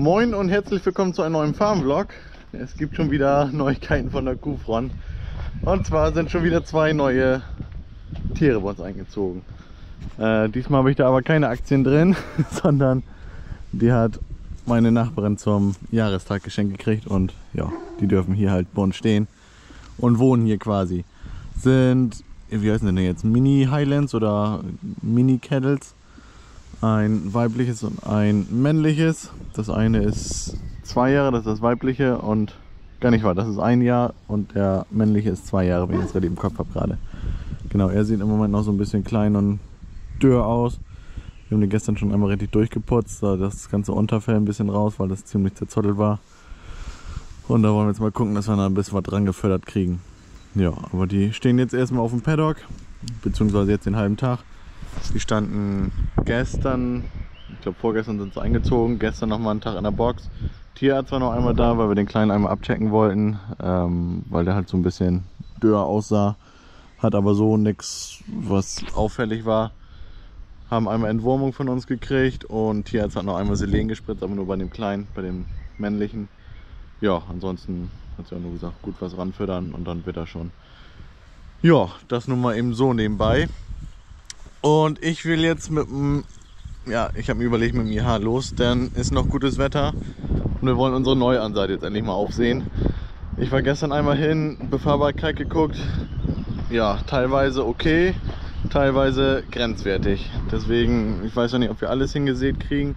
Moin und herzlich willkommen zu einem neuen Farmvlog. Es gibt schon wieder Neuigkeiten von der Kuhfront. Und zwar sind schon wieder zwei neue Tiere bei uns eingezogen. Äh, diesmal habe ich da aber keine Aktien drin, sondern die hat meine Nachbarin zum Jahrestag geschenkt gekriegt und ja, die dürfen hier halt bei uns stehen und wohnen hier quasi. Sind, wie heißen denn jetzt, Mini Highlands oder Mini Kettles ein weibliches und ein männliches. Das eine ist zwei Jahre, das ist das weibliche und gar nicht wahr, das ist ein Jahr und der männliche ist zwei Jahre, wenn ich das gerade im Kopf habe gerade. Genau, er sieht im Moment noch so ein bisschen klein und dürr aus. Wir haben den gestern schon einmal richtig durchgeputzt, da das ganze Unterfell ein bisschen raus, weil das ziemlich zerzottelt war. Und da wollen wir jetzt mal gucken, dass wir da ein bisschen was dran gefördert kriegen. Ja, aber die stehen jetzt erstmal auf dem Paddock, beziehungsweise jetzt den halben Tag. Die standen gestern, ich glaube vorgestern sind sie eingezogen, gestern nochmal einen Tag in der Box. Tierarzt war noch einmal da, weil wir den Kleinen einmal abchecken wollten, ähm, weil der halt so ein bisschen dürr aussah. Hat aber so nichts, was auffällig war. Haben einmal Entwurmung von uns gekriegt und Tierarzt hat noch einmal Selen gespritzt, aber nur bei dem Kleinen, bei dem männlichen. Ja, ansonsten hat sie auch nur gesagt, gut was ranfüttern und dann wird er schon. Ja, das nun mal eben so nebenbei. Und ich will jetzt mit dem, ja, ich habe mir überlegt, mit dem IH los, denn ist noch gutes Wetter und wir wollen unsere Neuanseite jetzt endlich mal aufsehen. Ich war gestern einmal hin, Befahrbarkeit geguckt, ja, teilweise okay, teilweise grenzwertig. Deswegen, ich weiß noch nicht, ob wir alles hingesät kriegen,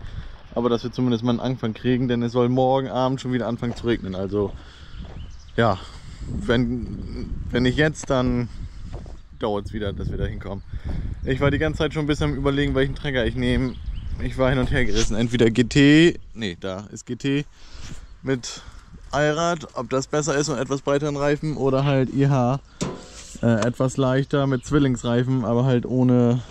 aber dass wir zumindest mal einen Anfang kriegen, denn es soll morgen Abend schon wieder anfangen zu regnen. Also, ja, wenn, wenn nicht jetzt, dann dauert es wieder, dass wir da hinkommen. Ich war die ganze Zeit schon ein bisschen am überlegen, welchen Trecker ich nehme. Ich war hin und her gerissen. Entweder GT, nee, da ist GT mit Allrad, ob das besser ist und etwas breiteren Reifen oder halt IH äh, etwas leichter mit Zwillingsreifen, aber halt ohne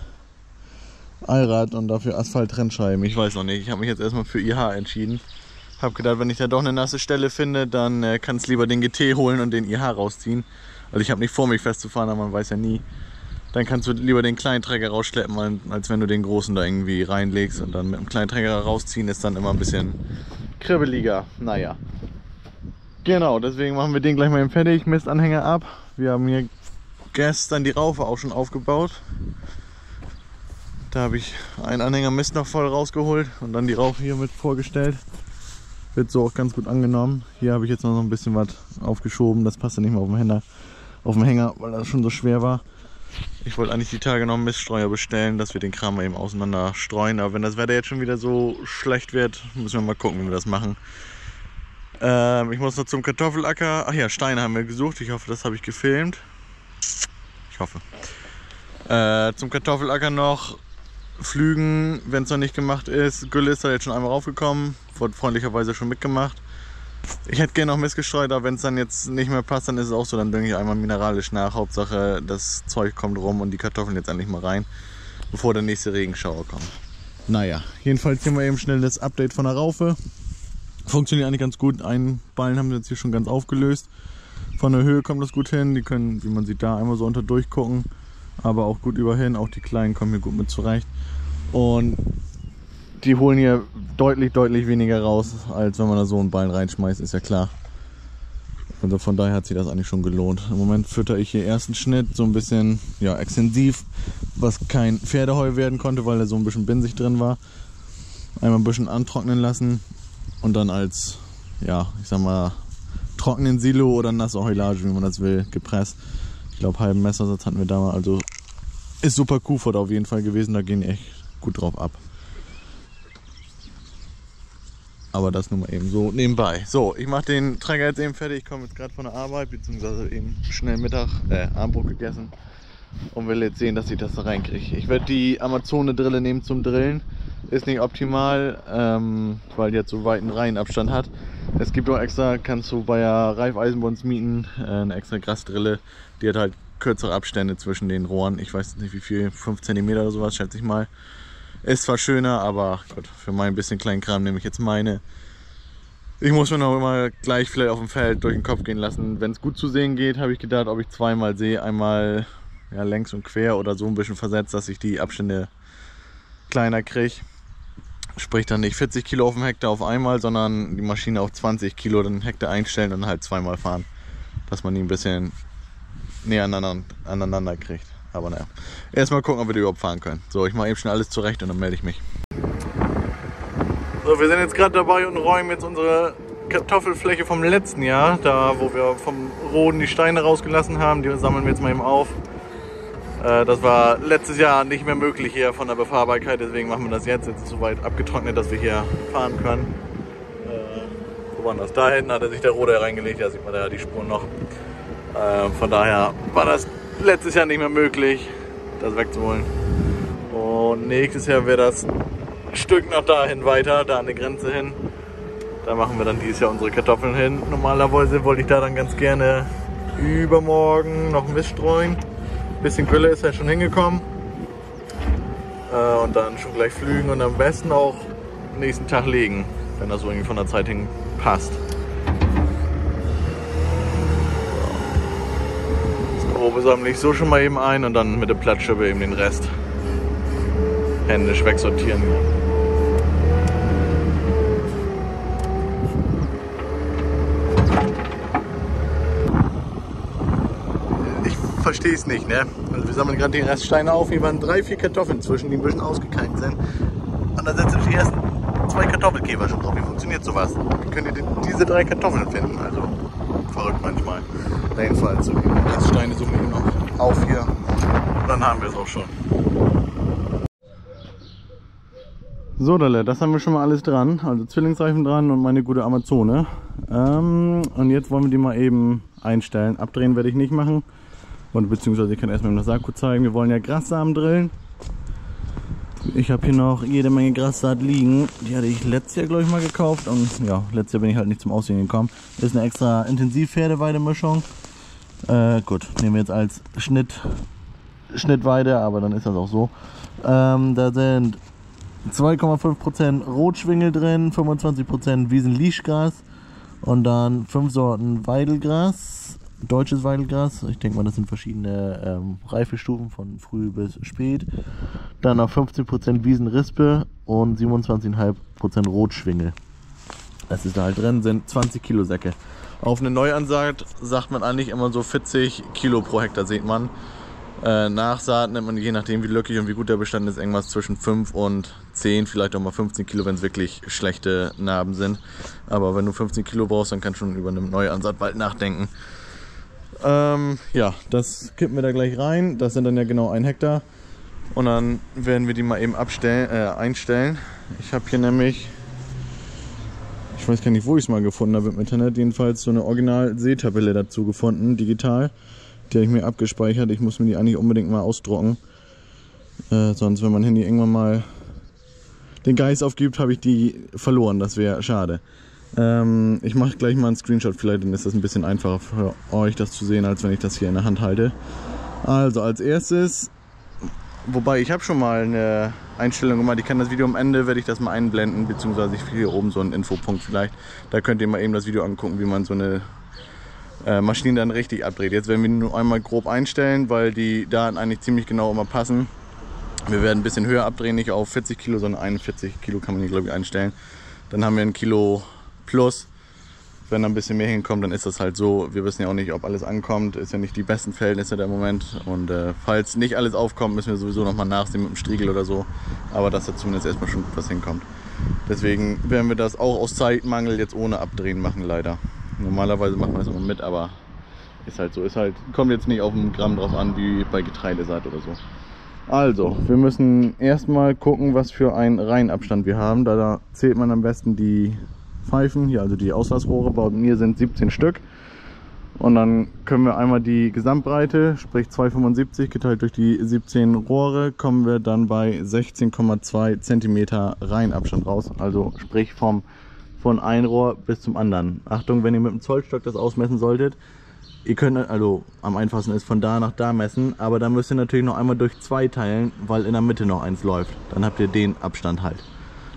Allrad und dafür Asphalt-Trennscheiben. Ich weiß noch nicht. Ich habe mich jetzt erstmal für IH entschieden. Hab gedacht, wenn ich da doch eine nasse Stelle finde, dann äh, kannst lieber den GT holen und den IH rausziehen. Also ich habe nicht vor, mich festzufahren, aber man weiß ja nie dann kannst du lieber den kleinen Träger rausschleppen, als wenn du den großen da irgendwie reinlegst und dann mit dem kleinen Träger rausziehen ist dann immer ein bisschen kribbeliger. Naja. Genau, deswegen machen wir den gleich mal eben fertig. Mistanhänger ab. Wir haben hier gestern die Raufe auch schon aufgebaut. Da habe ich einen Anhänger Mist noch voll rausgeholt und dann die Raufe hier mit vorgestellt. Wird so auch ganz gut angenommen. Hier habe ich jetzt noch ein bisschen was aufgeschoben. Das passt ja nicht mehr auf dem Hänger, auf dem Hänger weil das schon so schwer war. Ich wollte eigentlich die Tage noch einen Miststreuer bestellen, dass wir den Kram mal eben auseinander streuen. Aber wenn das Wetter jetzt schon wieder so schlecht wird, müssen wir mal gucken, wie wir das machen. Ähm, ich muss noch zum Kartoffelacker. Ach ja, Steine haben wir gesucht. Ich hoffe, das habe ich gefilmt. Ich hoffe. Äh, zum Kartoffelacker noch Flügen, wenn es noch nicht gemacht ist. Gülle ist da jetzt schon einmal raufgekommen. Wurde freundlicherweise schon mitgemacht. Ich hätte gerne noch Mist gestreut, aber wenn es dann jetzt nicht mehr passt, dann ist es auch so, dann dünge ich einmal mineralisch nach. Hauptsache das Zeug kommt rum und die Kartoffeln jetzt endlich mal rein, bevor der nächste Regenschauer kommt. Naja, jedenfalls hier mal eben schnell das Update von der Raufe. Funktioniert eigentlich ganz gut. Einen Ballen haben wir jetzt hier schon ganz aufgelöst. Von der Höhe kommt das gut hin. Die können, wie man sieht, da einmal so unter durchgucken. Aber auch gut überhin. Auch die Kleinen kommen hier gut mit zurecht. Und die holen hier deutlich, deutlich weniger raus, als wenn man da so einen Ballen reinschmeißt, ist ja klar. Also von daher hat sich das eigentlich schon gelohnt. Im Moment fütter ich hier ersten Schnitt so ein bisschen ja, extensiv, was kein Pferdeheu werden konnte, weil da so ein bisschen Binsig drin war. Einmal ein bisschen antrocknen lassen und dann als, ja, ich sag mal, trockenen Silo oder nasse Heulage, wie man das will, gepresst. Ich glaube, halben Messersatz hatten wir da mal. Also ist super Kuhfutter auf jeden Fall gewesen, da gehen echt gut drauf ab. Aber das nur mal eben so nebenbei. So, ich mache den Träger jetzt eben fertig. Ich komme jetzt gerade von der Arbeit, beziehungsweise eben schnell Mittag, äh, Abendbrot gegessen. Und will jetzt sehen, dass ich das da reinkriege. Ich werde die Amazone-Drille nehmen zum Drillen. Ist nicht optimal, ähm, weil die jetzt so weiten Reihenabstand hat. Es gibt auch extra, kannst du bei der Reifeisenbons mieten, äh, eine extra Grasdrille. Die hat halt kürzere Abstände zwischen den Rohren. Ich weiß nicht wie viel, 5 cm oder sowas, schätze ich mal. Ist zwar schöner, aber Gott, für mein bisschen kleinen Kram nehme ich jetzt meine. Ich muss mir noch immer gleich vielleicht auf dem Feld durch den Kopf gehen lassen. Wenn es gut zu sehen geht, habe ich gedacht, ob ich zweimal sehe. Einmal ja, längs und quer oder so ein bisschen versetzt, dass ich die Abstände kleiner kriege. Sprich dann nicht 40 Kilo auf dem Hektar auf einmal, sondern die Maschine auf 20 Kilo den Hektar einstellen und halt zweimal fahren. Dass man die ein bisschen näher aneinander, aneinander kriegt. Aber naja, erstmal gucken, ob wir die überhaupt fahren können. So, ich mache eben schon alles zurecht und dann melde ich mich. So, wir sind jetzt gerade dabei und räumen jetzt unsere Kartoffelfläche vom letzten Jahr, da wo wir vom Roden die Steine rausgelassen haben, die sammeln wir jetzt mal eben auf. Äh, das war letztes Jahr nicht mehr möglich hier von der Befahrbarkeit, deswegen machen wir das jetzt. Jetzt ist es soweit abgetrocknet, dass wir hier fahren können. Äh, wo war das? Da hinten hat er sich der Rode reingelegt, da sieht man da die Spuren noch. Äh, von daher war das letztes Jahr nicht mehr möglich, das wegzuholen. Und nächstes Jahr wäre das Stück nach dahin weiter, da an die Grenze hin. Da machen wir dann dieses Jahr unsere Kartoffeln hin. Normalerweise wollte ich da dann ganz gerne übermorgen noch Mist streuen bisschen Gülle ist ja schon hingekommen. Äh, und dann schon gleich flügen und am besten auch nächsten Tag legen, wenn das irgendwie von der Zeit hin passt. Das Grobe sammle ich so schon mal eben ein und dann mit der Platzschippe eben den Rest händisch wegsortieren. verstehe es nicht. Ne? Also wir sammeln gerade die Reststeine auf. Hier waren drei, vier Kartoffeln zwischen, die ein bisschen ausgekeimt sind. Und dann setzen die ersten zwei Kartoffelkäfer schon drauf. Wie funktioniert sowas? Wie könnt ihr diese drei Kartoffeln finden? Also verrückt manchmal. Jedenfalls, so die Reststeine suchen wir noch auf hier. Und dann haben wir es auch schon. So, Dalle, das haben wir schon mal alles dran. Also Zwillingsreifen dran und meine gute Amazone. Ähm, und jetzt wollen wir die mal eben einstellen. Abdrehen werde ich nicht machen. Und beziehungsweise ich kann erstmal das Akku zeigen. Wir wollen ja Grassamen drillen. Ich habe hier noch jede Menge Grassaat liegen. Die hatte ich letztes Jahr, glaube ich, mal gekauft. Und ja, letztes Jahr bin ich halt nicht zum Aussehen gekommen. Ist eine extra Intensiv-Pferdeweidemischung. Äh, gut, nehmen wir jetzt als Schnitt, Schnittweide, aber dann ist das auch so. Ähm, da sind 2,5% Rotschwingel drin, 25% Wiesen-Lischgras und dann 5 Sorten Weidelgras, deutsches Weidelgras. Ich denke mal, das sind verschiedene ähm, Reifestufen von früh bis spät. Dann noch 15% Wiesenrispe und 27,5% Rotschwingel. Das ist da halt drin, sind 20 Kilo Säcke. Auf eine Neuansaat sagt man eigentlich immer so 40 Kilo pro Hektar, sieht man. Äh, Nachsaat nimmt man je nachdem, wie löckig und wie gut der Bestand ist, irgendwas zwischen 5 und 10, vielleicht auch mal 15 Kilo, wenn es wirklich schlechte Narben sind. Aber wenn du 15 Kilo brauchst, dann kannst du schon über eine Neuansaat bald nachdenken. Ähm, ja, das kippen wir da gleich rein. Das sind dann ja genau ein Hektar. Und dann werden wir die mal eben abstellen, äh, einstellen. Ich habe hier nämlich, ich weiß gar nicht, wo ich es mal gefunden habe im Internet, jedenfalls so eine Original-Seetabelle dazu gefunden, digital. Die habe ich mir abgespeichert. Ich muss mir die eigentlich unbedingt mal ausdrucken. Äh, sonst, wenn mein Handy irgendwann mal den Geist aufgibt, habe ich die verloren. Das wäre schade. Ähm, ich mache gleich mal einen Screenshot vielleicht, dann ist das ein bisschen einfacher für euch das zu sehen, als wenn ich das hier in der Hand halte. Also als erstes, wobei ich habe schon mal eine Einstellung gemacht, ich kann das Video am Ende, werde ich das mal einblenden, beziehungsweise ich hier oben so einen Infopunkt vielleicht. Da könnt ihr mal eben das Video angucken, wie man so eine äh, Maschine dann richtig abdreht. Jetzt werden wir nur einmal grob einstellen, weil die Daten eigentlich ziemlich genau immer passen. Wir werden ein bisschen höher abdrehen, nicht auf 40 Kilo, sondern 41 Kilo kann man hier glaube ich einstellen. Dann haben wir ein Kilo Plus, wenn da ein bisschen mehr hinkommt, dann ist das halt so. Wir wissen ja auch nicht, ob alles ankommt. Ist ja nicht die besten Verhältnisse der Moment. Und äh, falls nicht alles aufkommt, müssen wir sowieso nochmal nachsehen mit dem Striegel oder so. Aber dass da zumindest erstmal schon was hinkommt. Deswegen werden wir das auch aus Zeitmangel jetzt ohne Abdrehen machen, leider. Normalerweise machen wir das immer mit, aber ist halt so. Ist halt, kommt jetzt nicht auf ein Gramm drauf an, wie bei Getreidesaat oder so. Also, wir müssen erstmal gucken, was für einen Reihenabstand wir haben. Da, da zählt man am besten die Pfeifen, hier also die Auslassrohre, bei mir sind 17 Stück. Und dann können wir einmal die Gesamtbreite, sprich 2,75 geteilt durch die 17 Rohre, kommen wir dann bei 16,2 cm Reihenabstand raus. Also sprich vom, von ein Rohr bis zum anderen. Achtung, wenn ihr mit dem Zollstock das ausmessen solltet, ihr könnt, also am einfachsten ist von da nach da messen, aber dann müsst ihr natürlich noch einmal durch zwei teilen, weil in der Mitte noch eins läuft. Dann habt ihr den Abstand halt.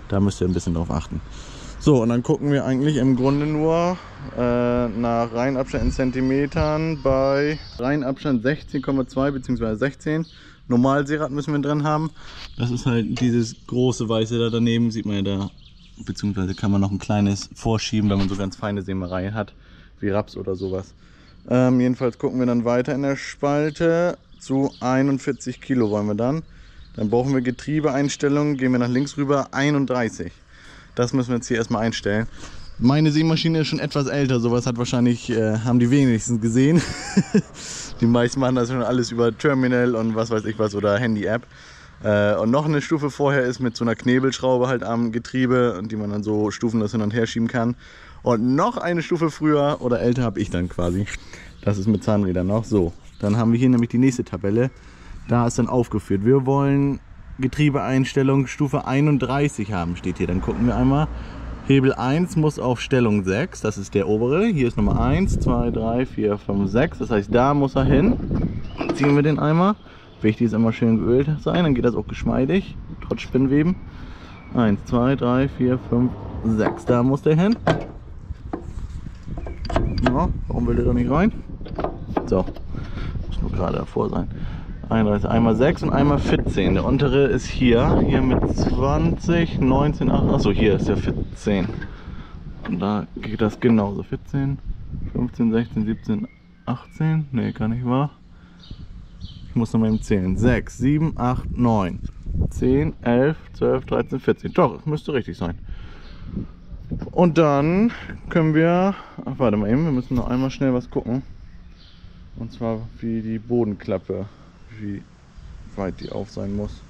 Da müsst ihr ein bisschen drauf achten. So, und dann gucken wir eigentlich im Grunde nur äh, nach Reihenabstand in Zentimetern bei Reihenabstand 16,2 bzw. 16 Normalseerad müssen wir drin haben. Das ist halt dieses große weiße da daneben, sieht man ja da. Beziehungsweise kann man noch ein kleines vorschieben, wenn man so ganz feine Sämereien hat, wie Raps oder sowas. Ähm, jedenfalls gucken wir dann weiter in der Spalte. Zu 41 Kilo wollen wir dann. Dann brauchen wir Getriebeeinstellungen, gehen wir nach links rüber, 31. Das müssen wir jetzt hier erstmal einstellen. Meine Sämaschine ist schon etwas älter, sowas hat wahrscheinlich, äh, haben die wenigsten gesehen. die meisten machen das schon alles über Terminal und was weiß ich was oder Handy-App. Äh, und noch eine Stufe vorher ist mit so einer Knebelschraube halt am Getriebe, die man dann so stufenlos hin und her schieben kann. Und noch eine Stufe früher oder älter habe ich dann quasi. Das ist mit Zahnrädern noch. So, dann haben wir hier nämlich die nächste Tabelle. Da ist dann aufgeführt. Wir wollen Getriebeeinstellung Stufe 31 haben, steht hier. Dann gucken wir einmal. Hebel 1 muss auf Stellung 6, das ist der obere. Hier ist Nummer 1, 2, 3, 4, 5, 6. Das heißt, da muss er hin. Ziehen wir den einmal. Wichtig ist immer schön geölt sein, dann geht das auch geschmeidig, trotz Spinnweben. 1, 2, 3, 4, 5, 6. Da muss der hin. Ja, warum will der da nicht rein? So, muss nur gerade davor sein. 31, einmal 6 und einmal 14. Der untere ist hier, hier mit 20, 19, 8, achso, hier ist der 14. Und da geht das genauso. 14, 15, 16, 17, 18, ne, gar nicht wahr. Ich muss noch mal eben zählen. 6, 7, 8, 9, 10, 11, 12, 13, 14. Doch, es müsste richtig sein. Und dann können wir, ach, warte mal eben, wir müssen noch einmal schnell was gucken. Und zwar wie die Bodenklappe wie weit die auf sein muss.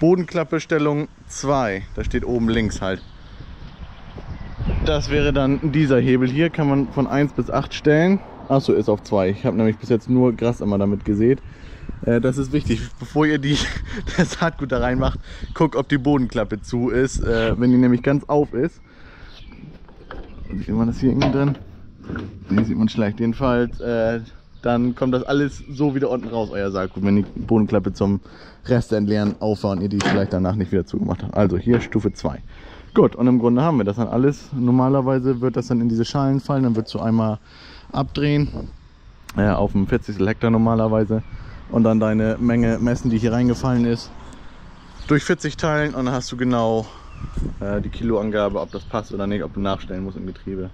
Bodenklappe Stellung 2, da steht oben links halt. Das wäre dann dieser Hebel hier, kann man von 1 bis 8 stellen. Achso, ist auf 2. Ich habe nämlich bis jetzt nur Gras immer damit gesät. Äh, das ist wichtig, bevor ihr die, das Saatgut da reinmacht, guckt, ob die Bodenklappe zu ist. Äh, wenn die nämlich ganz auf ist, sieht man das hier irgendwie drin? Ne, sieht man schlecht. Jedenfalls, äh, dann kommt das alles so wieder unten raus, euer Saatgut, wenn die Bodenklappe zum Rest entleeren aufwand und ihr die vielleicht danach nicht wieder zugemacht habt. Also hier Stufe 2. Gut, und im Grunde haben wir das dann alles. Normalerweise wird das dann in diese Schalen fallen, dann wird du einmal abdrehen, äh, auf dem 40 Hektar normalerweise und dann deine Menge messen, die hier reingefallen ist, durch 40 teilen und dann hast du genau äh, die Kiloangabe, ob das passt oder nicht, ob du nachstellen musst im Getriebe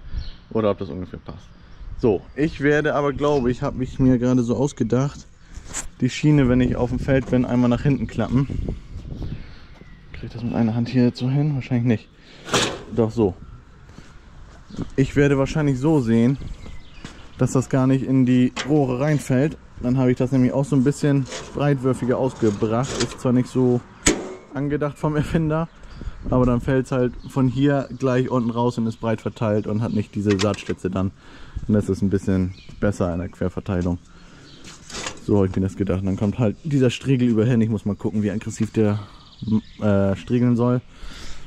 oder ob das ungefähr passt. So, ich werde aber, glaube ich, habe ich mir gerade so ausgedacht, die Schiene, wenn ich auf dem Feld bin, einmal nach hinten klappen. Kriege ich das mit einer Hand hier so hin? Wahrscheinlich nicht. Doch so. Ich werde wahrscheinlich so sehen, dass das gar nicht in die Rohre reinfällt. Dann habe ich das nämlich auch so ein bisschen breitwürfiger ausgebracht. Ist zwar nicht so angedacht vom Erfinder, aber dann fällt es halt von hier gleich unten raus und ist breit verteilt und hat nicht diese Saatstütze dann. Und das ist ein bisschen besser in der Querverteilung. So habe ich mir das gedacht. Dann kommt halt dieser Striegel überhin. Ich muss mal gucken, wie aggressiv der äh, striegeln soll.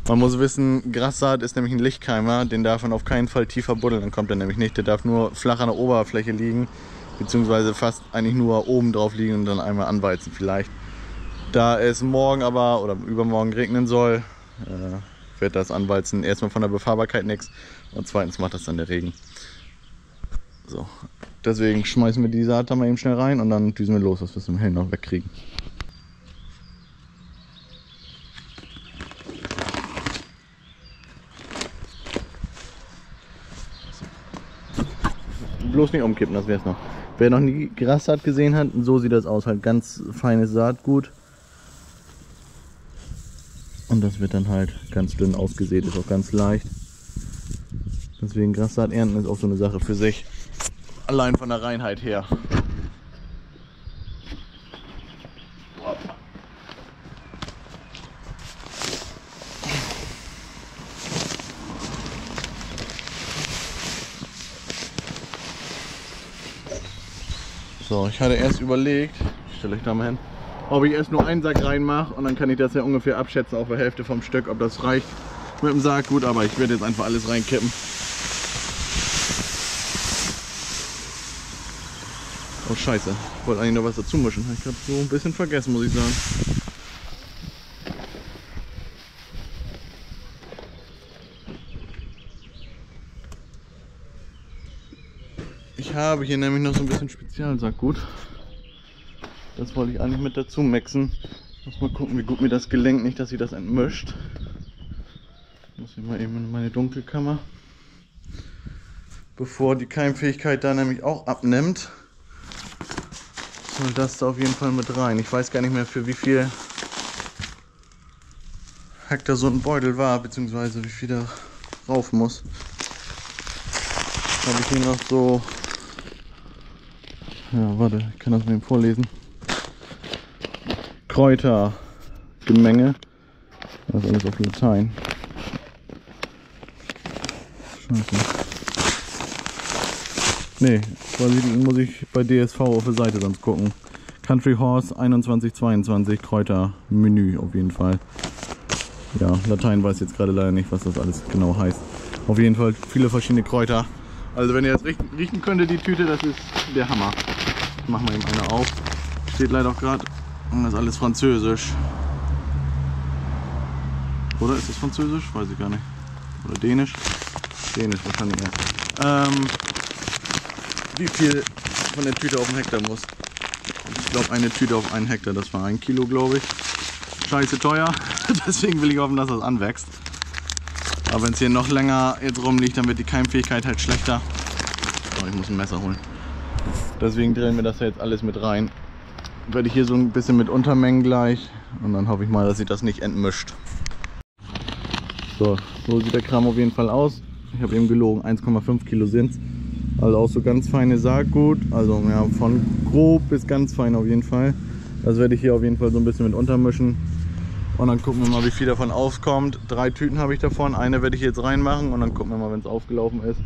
Man muss wissen, Grassaat ist nämlich ein Lichtkeimer, den darf man auf keinen Fall tiefer buddeln, dann kommt er nämlich nicht. Der darf nur flach an der Oberfläche liegen, beziehungsweise fast eigentlich nur oben drauf liegen und dann einmal anweizen vielleicht. Da es morgen aber oder übermorgen regnen soll, äh, wird das Anwalzen erstmal von der Befahrbarkeit nichts und zweitens macht das dann der Regen. So, deswegen schmeißen wir die Saat da mal eben schnell rein und dann düsen wir los, dass wir es im Hellen noch wegkriegen. Bloß nicht umkippen, das wäre es noch. Wer noch nie Grassaat gesehen hat, so sieht das aus, halt ganz feines Saatgut. Und das wird dann halt ganz dünn ausgesät, ist auch ganz leicht. Deswegen Grassaat ernten ist auch so eine Sache für sich. Allein von der Reinheit her. So, ich hatte erst überlegt, ich stelle euch da mal hin, ob ich erst nur einen Sack reinmache und dann kann ich das ja ungefähr abschätzen auf der Hälfte vom Stück, ob das reicht mit dem Sack. Gut, aber ich werde jetzt einfach alles reinkippen. Oh scheiße, ich wollte eigentlich noch was dazu mischen. Ich habe so ein bisschen vergessen, muss ich sagen. Ich habe hier nämlich noch so ein bisschen Spezialsackgut. Das wollte ich eigentlich mit dazu mixen. Muss mal gucken, wie gut mir das gelingt, nicht dass sie das entmischt. Muss ich mal eben in meine Dunkelkammer. Bevor die Keimfähigkeit da nämlich auch abnimmt, soll das da auf jeden Fall mit rein. Ich weiß gar nicht mehr für wie viel Hektar so ein Beutel war, beziehungsweise wie viel da rauf muss. Habe ich hier noch so. Ja, warte, ich kann das mal eben vorlesen. Kräutergemenge. Das ist alles auf Latein. Scheiße. Nee, muss ich bei DSV auf der Seite sonst gucken. Country Horse 2122 Kräutermenü auf jeden Fall. Ja, Latein weiß jetzt gerade leider nicht, was das alles genau heißt. Auf jeden Fall viele verschiedene Kräuter. Also wenn ihr jetzt riechen, riechen könntet, die Tüte, das ist der Hammer. Machen wir eben eine auf. Steht leider auch gerade und das ist alles französisch. Oder ist das französisch? Weiß ich gar nicht. Oder dänisch? Dänisch wahrscheinlich eher. Ähm, wie viel von der Tüte auf den Hektar muss. Ich glaube eine Tüte auf einen Hektar, das war ein Kilo glaube ich. Scheiße teuer, deswegen will ich hoffen, dass das anwächst. Aber wenn es hier noch länger jetzt rumliegt, dann wird die Keimfähigkeit halt schlechter. Oh, ich muss ein Messer holen. Deswegen drehen wir das jetzt alles mit rein werde ich hier so ein bisschen mit untermengen gleich und dann hoffe ich mal, dass sich das nicht entmischt. So, so sieht der Kram auf jeden Fall aus. Ich habe eben gelogen, 1,5 Kilo sind es. Also auch so ganz feine Saatgut, also ja, von grob bis ganz fein auf jeden Fall. Das werde ich hier auf jeden Fall so ein bisschen mit untermischen. Und dann gucken wir mal, wie viel davon aufkommt. Drei Tüten habe ich davon, eine werde ich jetzt reinmachen und dann gucken wir mal, wenn es aufgelaufen ist,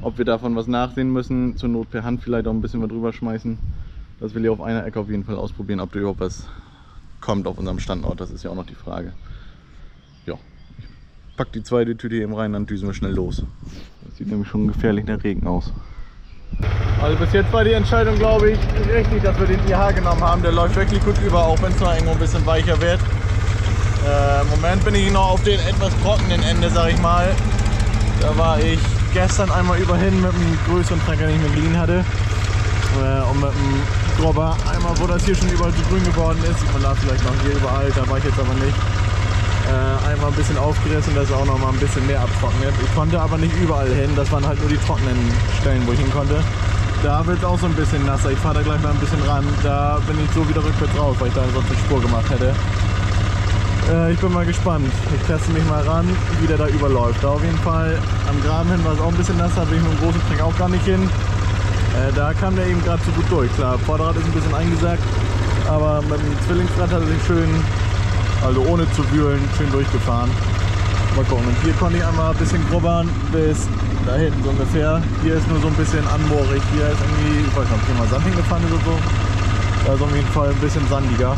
ob wir davon was nachsehen müssen. Zur Not per Hand vielleicht auch ein bisschen was drüber schmeißen. Das will ich auf einer Ecke auf jeden Fall ausprobieren, ob da überhaupt was kommt auf unserem Standort. Das ist ja auch noch die Frage. Ja, ich pack die zweite Tüte eben rein, dann düsen wir schnell los. Das sieht nämlich schon gefährlich nach Regen aus. Also bis jetzt war die Entscheidung, glaube ich, richtig, dass wir den IH genommen haben. Der läuft wirklich gut über, auch wenn es noch irgendwo ein bisschen weicher wird. Äh, Im Moment bin ich noch auf den etwas trockenen Ende, sag ich mal. Da war ich gestern einmal überhin mit einem größeren Trecker, den ich mir geliehen hatte. Äh, und mit einem Grobber. Einmal, wo das hier schon überall so grün geworden ist. Sieht man da vielleicht noch hier überall, da war ich jetzt aber nicht. Äh, einmal ein bisschen aufgerissen, dass auch noch mal ein bisschen mehr abtrocknet. Ich konnte aber nicht überall hin, das waren halt nur die trockenen Stellen, wo ich hin konnte. Da wird es auch so ein bisschen nasser. Ich fahre da gleich mal ein bisschen ran. Da bin ich so wieder rückwärts raus, weil ich da sonst eine Spur gemacht hätte. Äh, ich bin mal gespannt. Ich teste mich mal ran, wie der da überläuft. Da auf jeden Fall am Graben hin war es auch ein bisschen nasser, bin ich mit dem großen Trick auch gar nicht hin. Äh, da kam der eben gerade so gut durch. Klar, Vorderrad ist ein bisschen eingesackt, aber mit dem Zwillingsrad hat er sich schön, also ohne zu wühlen, schön durchgefahren. Mal gucken. Und hier konnte ich einmal ein bisschen grubbern bis da hinten so ungefähr. Hier ist nur so ein bisschen anmoorig. Hier ist irgendwie, ich weiß nicht, ob hier mal Sand hingefahren ist oder so. Da ist auf jeden Fall ein bisschen sandiger.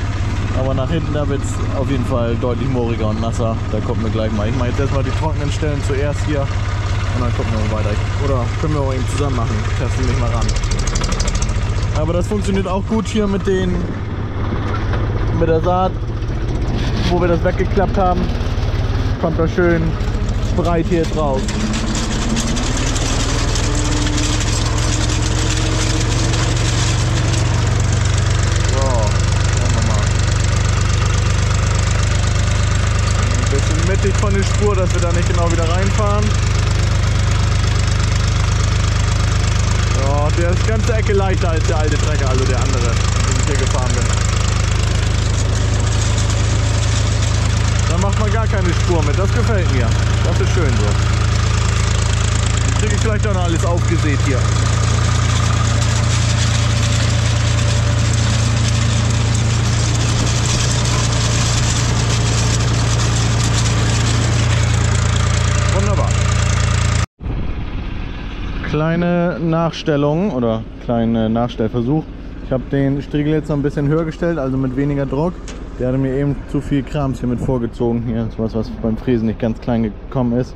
Aber nach hinten, da wird es auf jeden Fall deutlich mooriger und nasser. Da gucken wir gleich mal. Ich mache jetzt erstmal die trockenen Stellen zuerst hier. Und dann gucken wir mal weiter. Oder können wir auch eben zusammen machen. Testen mich mal ran. Aber das funktioniert auch gut hier mit den mit der Saat, wo wir das weggeklappt haben. Kommt da schön breit hier mittig von der Spur, dass wir da nicht genau wieder reinfahren. Ja, der ist ganze Ecke leichter als der alte Trecker, also der andere, den ich hier gefahren bin. Da macht man gar keine Spur mit, das gefällt mir. Das ist schön so. Dann kriege ich vielleicht auch noch alles aufgesät hier. Wunderbar kleine Nachstellung oder kleine Nachstellversuch. Ich habe den Striegel jetzt noch ein bisschen höher gestellt, also mit weniger Druck. Der hatte mir eben zu viel Krams hier mit vorgezogen. Hier ist was, was beim Fräsen nicht ganz klein gekommen ist.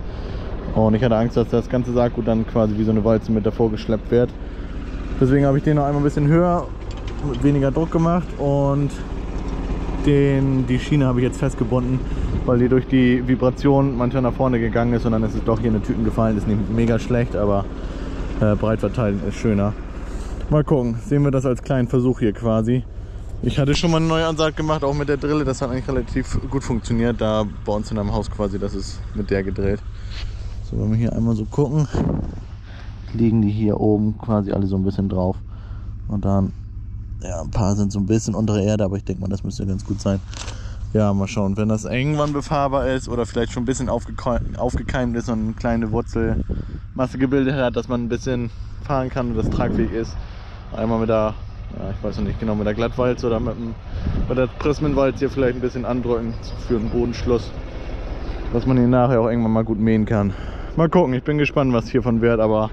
Und ich hatte Angst, dass das ganze Saatgut dann quasi wie so eine Walze mit davor geschleppt wird. Deswegen habe ich den noch einmal ein bisschen höher, mit weniger Druck gemacht und den, die Schiene habe ich jetzt festgebunden, weil die durch die Vibration manchmal nach vorne gegangen ist und dann ist es doch hier in die Tüten gefallen. Ist nicht mega schlecht, aber äh, breit verteilt ist schöner. Mal gucken, sehen wir das als kleinen Versuch hier quasi. Ich hatte schon mal eine neue Ansaat gemacht, auch mit der Drille. Das hat eigentlich relativ gut funktioniert. Da bei uns in einem Haus quasi, das ist mit der gedrillt. So, wenn wir hier einmal so gucken, liegen die hier oben quasi alle so ein bisschen drauf. Und dann, ja, ein paar sind so ein bisschen unter der Erde, aber ich denke mal, das müsste ganz gut sein. Ja, mal schauen, wenn das irgendwann befahrbar ist oder vielleicht schon ein bisschen aufgekeimt ist und eine kleine Wurzelmasse gebildet hat, dass man ein bisschen fahren kann und das tragfähig ist. Einmal mit der ja, ich weiß noch nicht genau, mit der Glattwalze oder mit, dem, mit der Prismenwalze hier vielleicht ein bisschen andrücken für einen Bodenschluss, dass man ihn nachher auch irgendwann mal gut mähen kann. Mal gucken, ich bin gespannt, was hiervon wird, aber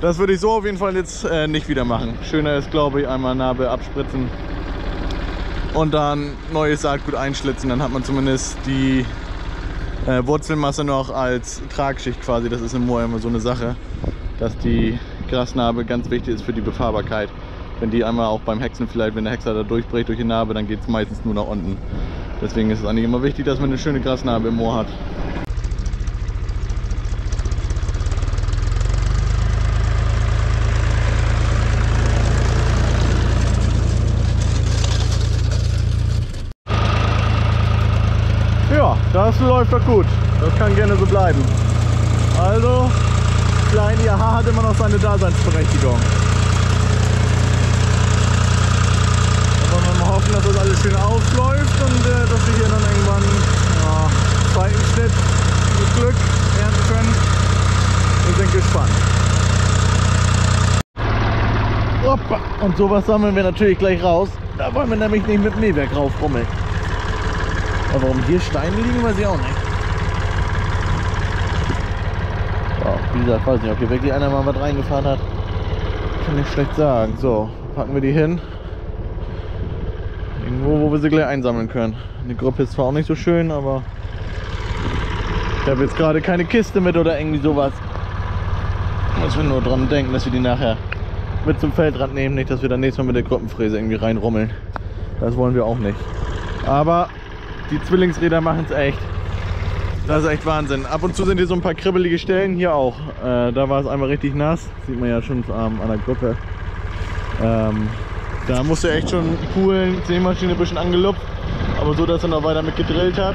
das würde ich so auf jeden Fall jetzt äh, nicht wieder machen. Schöner ist, glaube ich, einmal Narbe abspritzen und dann neues Saatgut einschlitzen, dann hat man zumindest die äh, Wurzelmasse noch als Tragschicht quasi. Das ist im Moor immer so eine Sache, dass die Grasnarbe ganz wichtig ist für die Befahrbarkeit wenn die einmal auch beim Hexen vielleicht, wenn der Hexer da durchbricht durch die Narbe, dann geht es meistens nur nach unten. Deswegen ist es eigentlich immer wichtig, dass man eine schöne Grasnarbe im Moor hat. Läuft doch gut. Das kann gerne so bleiben. Also, klein IH hat immer noch seine Daseinsberechtigung. hoffen, dass das alles schön ausläuft und äh, dass wir hier dann irgendwann ja, zweiten Schnitt mit Glück ernten können. Wir sind gespannt. Hoppa. Und sowas sammeln wir natürlich gleich raus. Da wollen wir nämlich nicht mit Mähwerk raufrummeln. Aber warum hier Steine liegen, weiß ich auch nicht. Ja, wie gesagt, weiß nicht, ob hier wirklich einer mal was reingefahren hat. Kann ich schlecht sagen. So, packen wir die hin. Irgendwo, wo wir sie gleich einsammeln können. Die Gruppe ist zwar auch nicht so schön, aber ich habe jetzt gerade keine Kiste mit oder irgendwie sowas. Muss wir nur dran denken, dass wir die nachher mit zum Feldrand nehmen, nicht, dass wir dann nächstes Mal mit der Gruppenfräse irgendwie reinrummeln. Das wollen wir auch nicht. Aber die Zwillingsräder machen es echt. Das ist echt Wahnsinn. Ab und zu sind hier so ein paar kribbelige Stellen, hier auch. Äh, da war es einmal richtig nass, sieht man ja schon ähm, an der Gruppe. Ähm, da musste echt schon die coolen Sämaschine ein bisschen angelupft, aber so, dass er noch weiter mit gedrillt hat.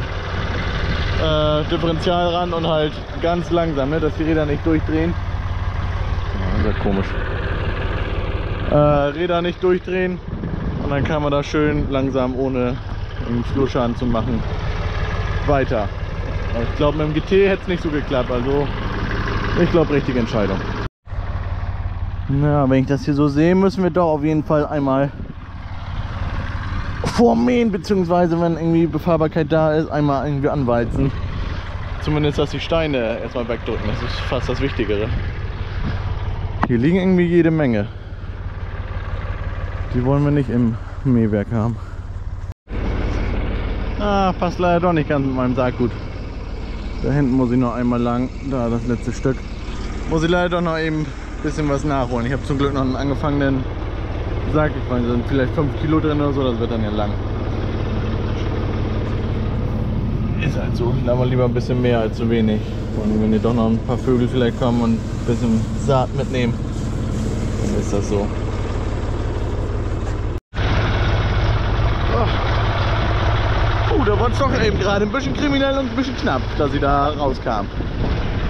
Äh, Differential ran und halt ganz langsam, ne, dass die Räder nicht durchdrehen. Ja, das ist ja komisch. Äh, Räder nicht durchdrehen und dann kann man da schön langsam, ohne einen Flurschaden zu machen, weiter. Aber ich glaube, mit dem GT hätte es nicht so geklappt, also ich glaube, richtige Entscheidung. Na, wenn ich das hier so sehe, müssen wir doch auf jeden Fall einmal vormähen, beziehungsweise wenn irgendwie Befahrbarkeit da ist, einmal irgendwie anwalzen. Zumindest, dass die Steine erstmal wegdrücken, das ist fast das Wichtigere. Hier liegen irgendwie jede Menge. Die wollen wir nicht im Mähwerk haben. Ah, passt leider doch nicht ganz mit meinem Saatgut. Da hinten muss ich noch einmal lang, da das letzte Stück. Muss ich leider doch noch eben bisschen was nachholen. Ich habe zum Glück noch einen angefangenen Sack. Ich meine, sind vielleicht 5 Kilo drin oder so, das wird dann ja lang. Ist halt so. Da mal lieber ein bisschen mehr als zu wenig. Und wenn hier doch noch ein paar Vögel vielleicht kommen und ein bisschen Saat mitnehmen, dann ist das so. Oh, da war es doch eben gerade ein bisschen kriminell und ein bisschen knapp, dass sie da rauskam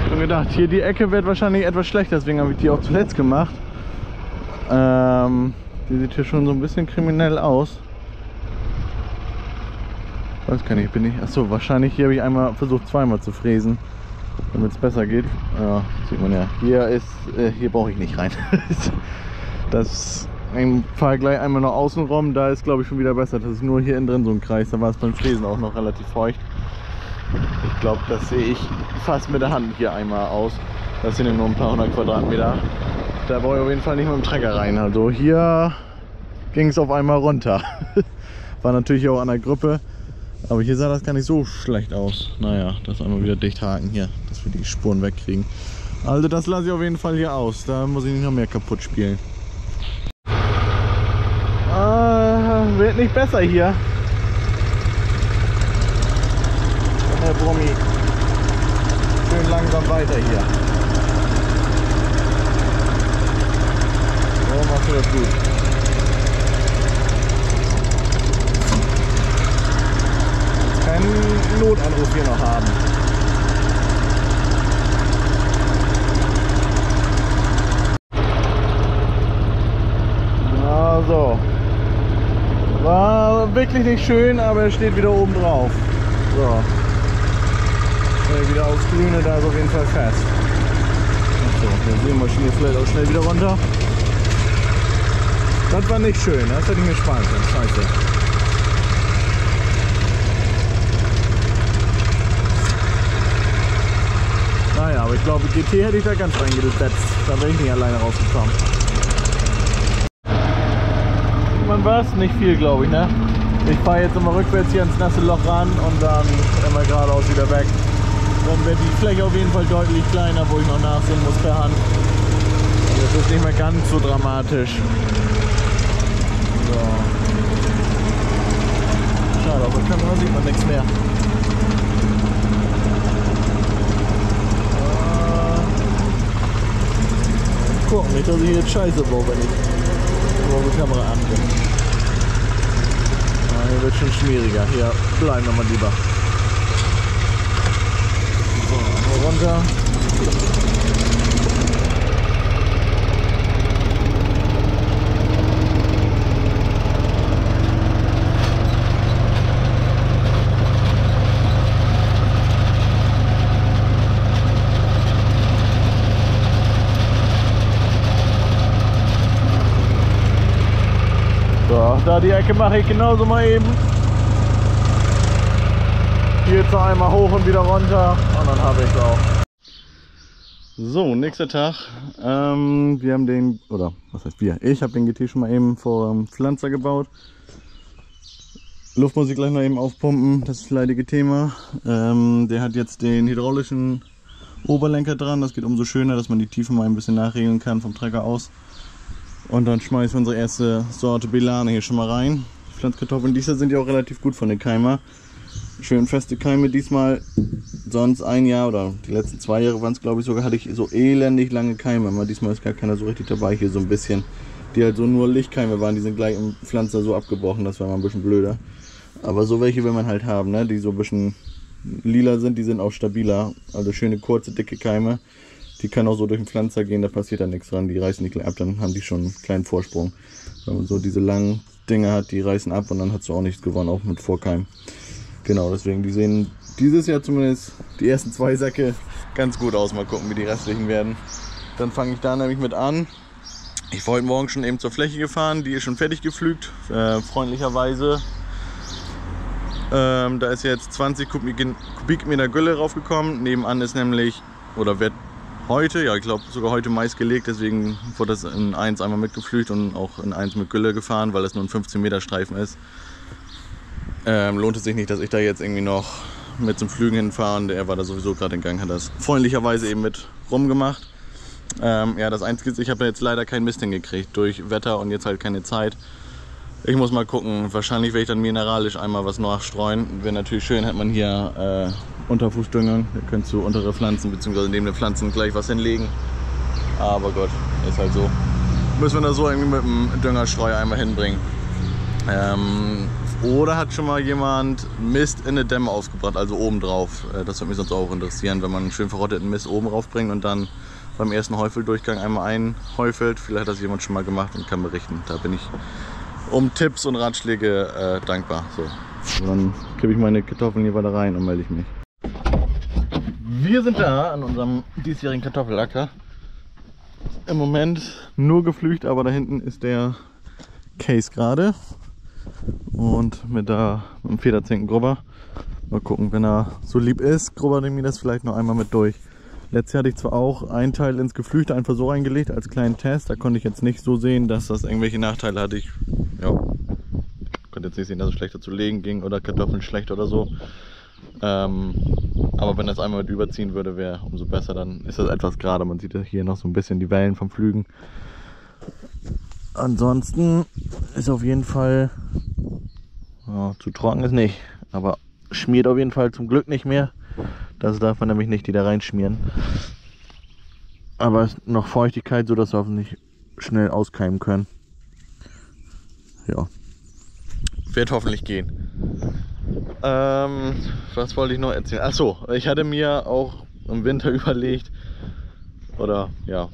schon gedacht, hier die Ecke wird wahrscheinlich etwas schlechter, deswegen habe ich die auch zuletzt gemacht. Ähm, die sieht hier schon so ein bisschen kriminell aus. Weiß gar nicht, bin ich. Achso, wahrscheinlich hier habe ich einmal versucht zweimal zu fräsen, damit es besser geht. Ja, sieht man ja. Hier ist, äh, hier brauche ich nicht rein. das ich fahre gleich einmal noch außen rum, da ist glaube ich schon wieder besser. Das ist nur hier innen drin so ein Kreis, da war es beim Fräsen auch noch relativ feucht. Ich glaube, das sehe ich fast mit der Hand hier einmal aus. Das sind ja nur ein paar hundert Quadratmeter. Da brauche ich auf jeden Fall nicht mit dem Trecker rein. Also hier ging es auf einmal runter. War natürlich auch an der Gruppe. Aber hier sah das gar nicht so schlecht aus. Naja, das einmal wieder dicht haken hier, dass wir die Spuren wegkriegen. Also das lasse ich auf jeden Fall hier aus. Da muss ich nicht noch mehr kaputt spielen. wird nicht besser hier. Und der Brummi. Schön langsam weiter hier. So machst du das gut. Keinen Notanruf hier noch haben. So war wirklich nicht schön, aber er steht wieder oben drauf. So, schnell wieder aufs Grüne, da ist auf jeden Fall fest. So, wir hier vielleicht auch schnell wieder runter. Das war nicht schön, das hätte ich mir sparen können. Scheiße. Naja, aber ich glaube, GT hätte ich da ganz reingesetzt. Da wäre ich nicht alleine rausgekommen. Man war es nicht viel, glaube ich, ne? Ich fahre jetzt immer rückwärts hier ins nasse Loch ran und dann immer geradeaus wieder weg. Dann wird die Fläche auf jeden Fall deutlich kleiner, wo ich noch nachsehen muss per Hand. Das ist nicht mehr ganz so dramatisch. So. Schade, auf der Kamera sieht man nichts mehr. Gucken, nicht, dass ich jetzt scheiße baue, wenn ich vor die Kamera anbringe. Ja, hier wird schon schwieriger. Hier bleiben wir mal lieber. So, runter. So, da die Ecke mache ich genauso mal eben. Hier noch einmal hoch und wieder runter und dann habe ich es auch. So, nächster Tag. Ähm, wir haben den, oder was heißt wir? Ich habe den GT schon mal eben vor dem Pflanzer gebaut. Luft muss ich gleich noch eben aufpumpen, das ist leidige Thema. Ähm, der hat jetzt den hydraulischen Oberlenker dran. Das geht umso schöner, dass man die Tiefe mal ein bisschen nachregeln kann vom Trecker aus. Und dann schmeißen wir unsere erste Sorte Bilane hier schon mal rein. Die Pflanzkartoffeln, diesmal sind ja auch relativ gut von den Keimer. Schön feste Keime diesmal. Sonst ein Jahr oder die letzten zwei Jahre waren es glaube ich sogar, hatte ich so elendig lange Keime. Aber diesmal ist gar keiner so richtig dabei hier so ein bisschen. Die halt so nur Lichtkeime waren, die sind gleich im Pflanzer so abgebrochen, das war mal ein bisschen blöder. Aber so welche will man halt haben, ne? die so ein bisschen lila sind, die sind auch stabiler. Also schöne kurze, dicke Keime. Die können auch so durch den Pflanzer gehen, da passiert dann nichts dran. Die reißen gleich ab, dann haben die schon einen kleinen Vorsprung. Wenn man so diese langen Dinger hat, die reißen ab und dann hast du auch nichts gewonnen, auch mit Vorkeim. Genau, deswegen, die sehen dieses Jahr zumindest die ersten zwei Säcke ganz gut aus. Mal gucken, wie die restlichen werden. Dann fange ich da nämlich mit an. Ich war heute Morgen schon eben zur Fläche gefahren, die ist schon fertig gepflügt, äh, freundlicherweise. Ähm, da ist jetzt 20 Kubikmeter Gülle raufgekommen. Nebenan ist nämlich, oder wird heute, ja ich glaube sogar heute Mais gelegt, deswegen wurde das in 1 einmal mitgepflügt und auch in 1 mit Gülle gefahren, weil es nur ein 15 Meter Streifen ist. Ähm, lohnt es sich nicht, dass ich da jetzt irgendwie noch mit zum Flügen hinfahren. Der war da sowieso gerade in Gang, hat das freundlicherweise eben mit rumgemacht. Ähm, ja, das Einzige ist, ich habe jetzt leider kein Mist hingekriegt durch Wetter und jetzt halt keine Zeit. Ich muss mal gucken. Wahrscheinlich werde ich dann mineralisch einmal was nachstreuen. Wäre natürlich schön, hätte man hier äh, Unterfußdüngung. Da könntest du untere Pflanzen bzw. neben den Pflanzen gleich was hinlegen. Aber Gott, ist halt so. Müssen wir da so irgendwie mit dem Düngerstreuer einmal hinbringen. Ähm, oder hat schon mal jemand Mist in eine Dämme aufgebracht, also oben drauf. Äh, das würde mich sonst auch interessieren, wenn man einen schön verrotteten Mist oben raufbringt und dann beim ersten Häufeldurchgang einmal einhäufelt. Vielleicht hat das jemand schon mal gemacht und kann berichten. Da bin ich um Tipps und Ratschläge äh, dankbar. So. dann kippe ich meine Kartoffeln hier weiter rein und melde ich mich. Wir sind da an unserem diesjährigen Kartoffelacker. Im Moment nur geflücht, aber da hinten ist der Case gerade. Und mit, der, mit dem Federzinken Grubber. Mal gucken, wenn er so lieb ist, Grubber nimmt mir das vielleicht noch einmal mit durch. Letztes Jahr hatte ich zwar auch einen Teil ins Geflüchte einfach so reingelegt als kleinen Test. Da konnte ich jetzt nicht so sehen, dass das irgendwelche Nachteile hatte. Ich ja, konnte jetzt nicht sehen, dass es schlechter zu legen ging oder Kartoffeln schlecht oder so. Ähm, aber wenn das einmal mit überziehen würde, wäre umso besser. Dann ist das etwas gerade. Man sieht hier noch so ein bisschen die Wellen vom Flügen. Ansonsten ist auf jeden Fall ja, zu trocken ist nicht, aber schmiert auf jeden Fall zum Glück nicht mehr. Das darf man nämlich nicht die da reinschmieren. Aber noch Feuchtigkeit, so dass wir hoffentlich schnell auskeimen können. Ja. Wird hoffentlich gehen. Ähm, was wollte ich noch erzählen? Achso, ich hatte mir auch im Winter überlegt, oder ja,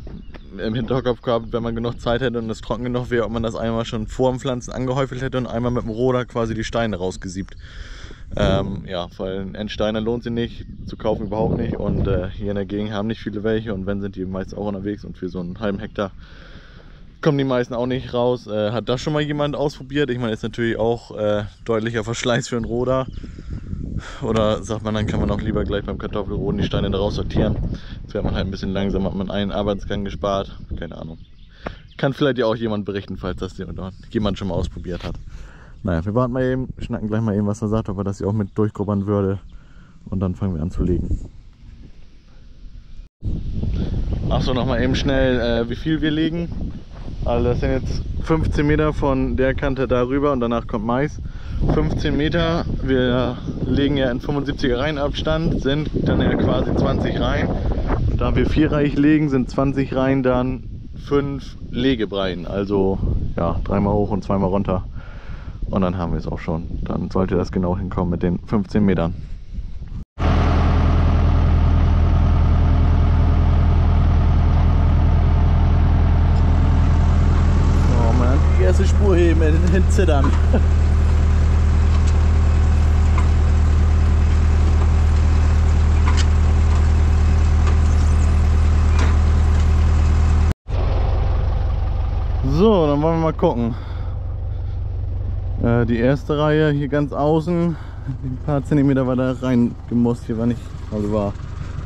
im Hinterkopf gehabt, wenn man genug Zeit hätte und es trocken genug wäre, ob man das einmal schon vor dem Pflanzen angehäufelt hätte und einmal mit dem Roder quasi die Steine rausgesiebt. Ähm, ja, weil Endsteiner lohnt sich nicht, zu kaufen überhaupt nicht und äh, hier in der Gegend haben nicht viele welche und wenn sind die meist auch unterwegs und für so einen halben Hektar kommen die meisten auch nicht raus. Äh, hat das schon mal jemand ausprobiert? Ich meine, ist natürlich auch äh, deutlicher Verschleiß für einen Roder. Oder sagt man, dann kann man auch lieber gleich beim Kartoffelroden die Steine daraus sortieren. Jetzt wird man halt ein bisschen langsamer, hat man einen Arbeitsgang gespart. Keine Ahnung. Kann vielleicht ja auch jemand berichten, falls das jemand schon mal ausprobiert hat. Naja, wir warten mal eben, schnacken gleich mal eben, was er sagt, ob er das hier auch mit durchgrubbern würde. Und dann fangen wir an zu legen. Achso, nochmal eben schnell, äh, wie viel wir legen. Also das sind jetzt 15 Meter von der Kante darüber und danach kommt Mais. 15 Meter, wir legen ja in 75er Reihenabstand, sind dann ja quasi 20 Reihen. Und da wir vierreich legen, sind 20 Reihen dann 5 Legebreien. Also ja, dreimal hoch und zweimal runter. Und dann haben wir es auch schon. Dann sollte das genau hinkommen mit den 15 Metern. Erste Spur heben, hinzittern. So, dann wollen wir mal gucken. Äh, die erste Reihe hier ganz außen, ein paar Zentimeter da reingemusst. Hier war nicht, also war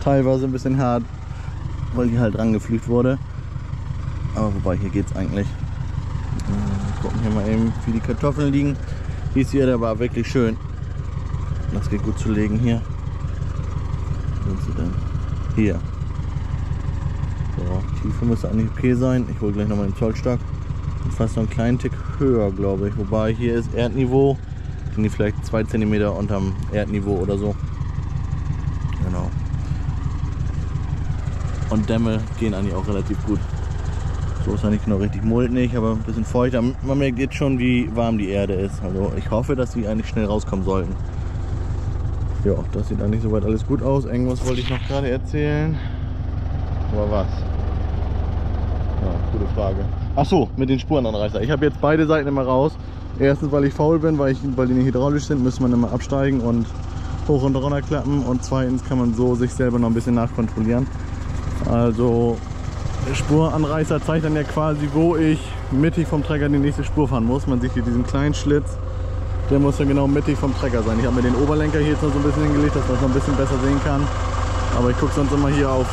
teilweise ein bisschen hart, weil die halt rangeflügt wurde. Aber wobei, hier geht es eigentlich. Äh, gucken hier mal eben, wie die Kartoffeln liegen. Die ist hier, der war wirklich schön. Das geht gut zu legen hier. Wo sind sie denn? Hier. So, Tiefe müsste eigentlich okay sein. Ich hole gleich nochmal den Zollstock. Und fast noch einen kleinen Tick höher, glaube ich. Wobei hier ist Erdniveau. Sind die vielleicht 2 cm unterm Erdniveau oder so. Genau. Und Dämme gehen eigentlich auch relativ gut. So ist er nicht genau richtig muldig, aber ein bisschen feuchter. Man merkt jetzt schon, wie warm die Erde ist. Also ich hoffe, dass sie eigentlich schnell rauskommen sollten. Ja, das sieht eigentlich soweit alles gut aus. Irgendwas wollte ich noch gerade erzählen. Aber was? Ja, gute Frage. Ach so, mit den Spurenanreißer. Ich habe jetzt beide Seiten immer raus. Erstens, weil ich faul bin, weil, ich, weil die nicht hydraulisch sind, muss man immer absteigen und hoch und runter klappen. Und zweitens kann man so sich selber noch ein bisschen nachkontrollieren. Also Spuranreißer zeigt dann ja quasi, wo ich mittig vom Trecker die nächste Spur fahren muss. Man sieht hier diesen kleinen Schlitz, der muss dann genau mittig vom Trecker sein. Ich habe mir den Oberlenker hier jetzt noch so ein bisschen hingelegt, dass man es noch ein bisschen besser sehen kann. Aber ich gucke sonst immer hier auf,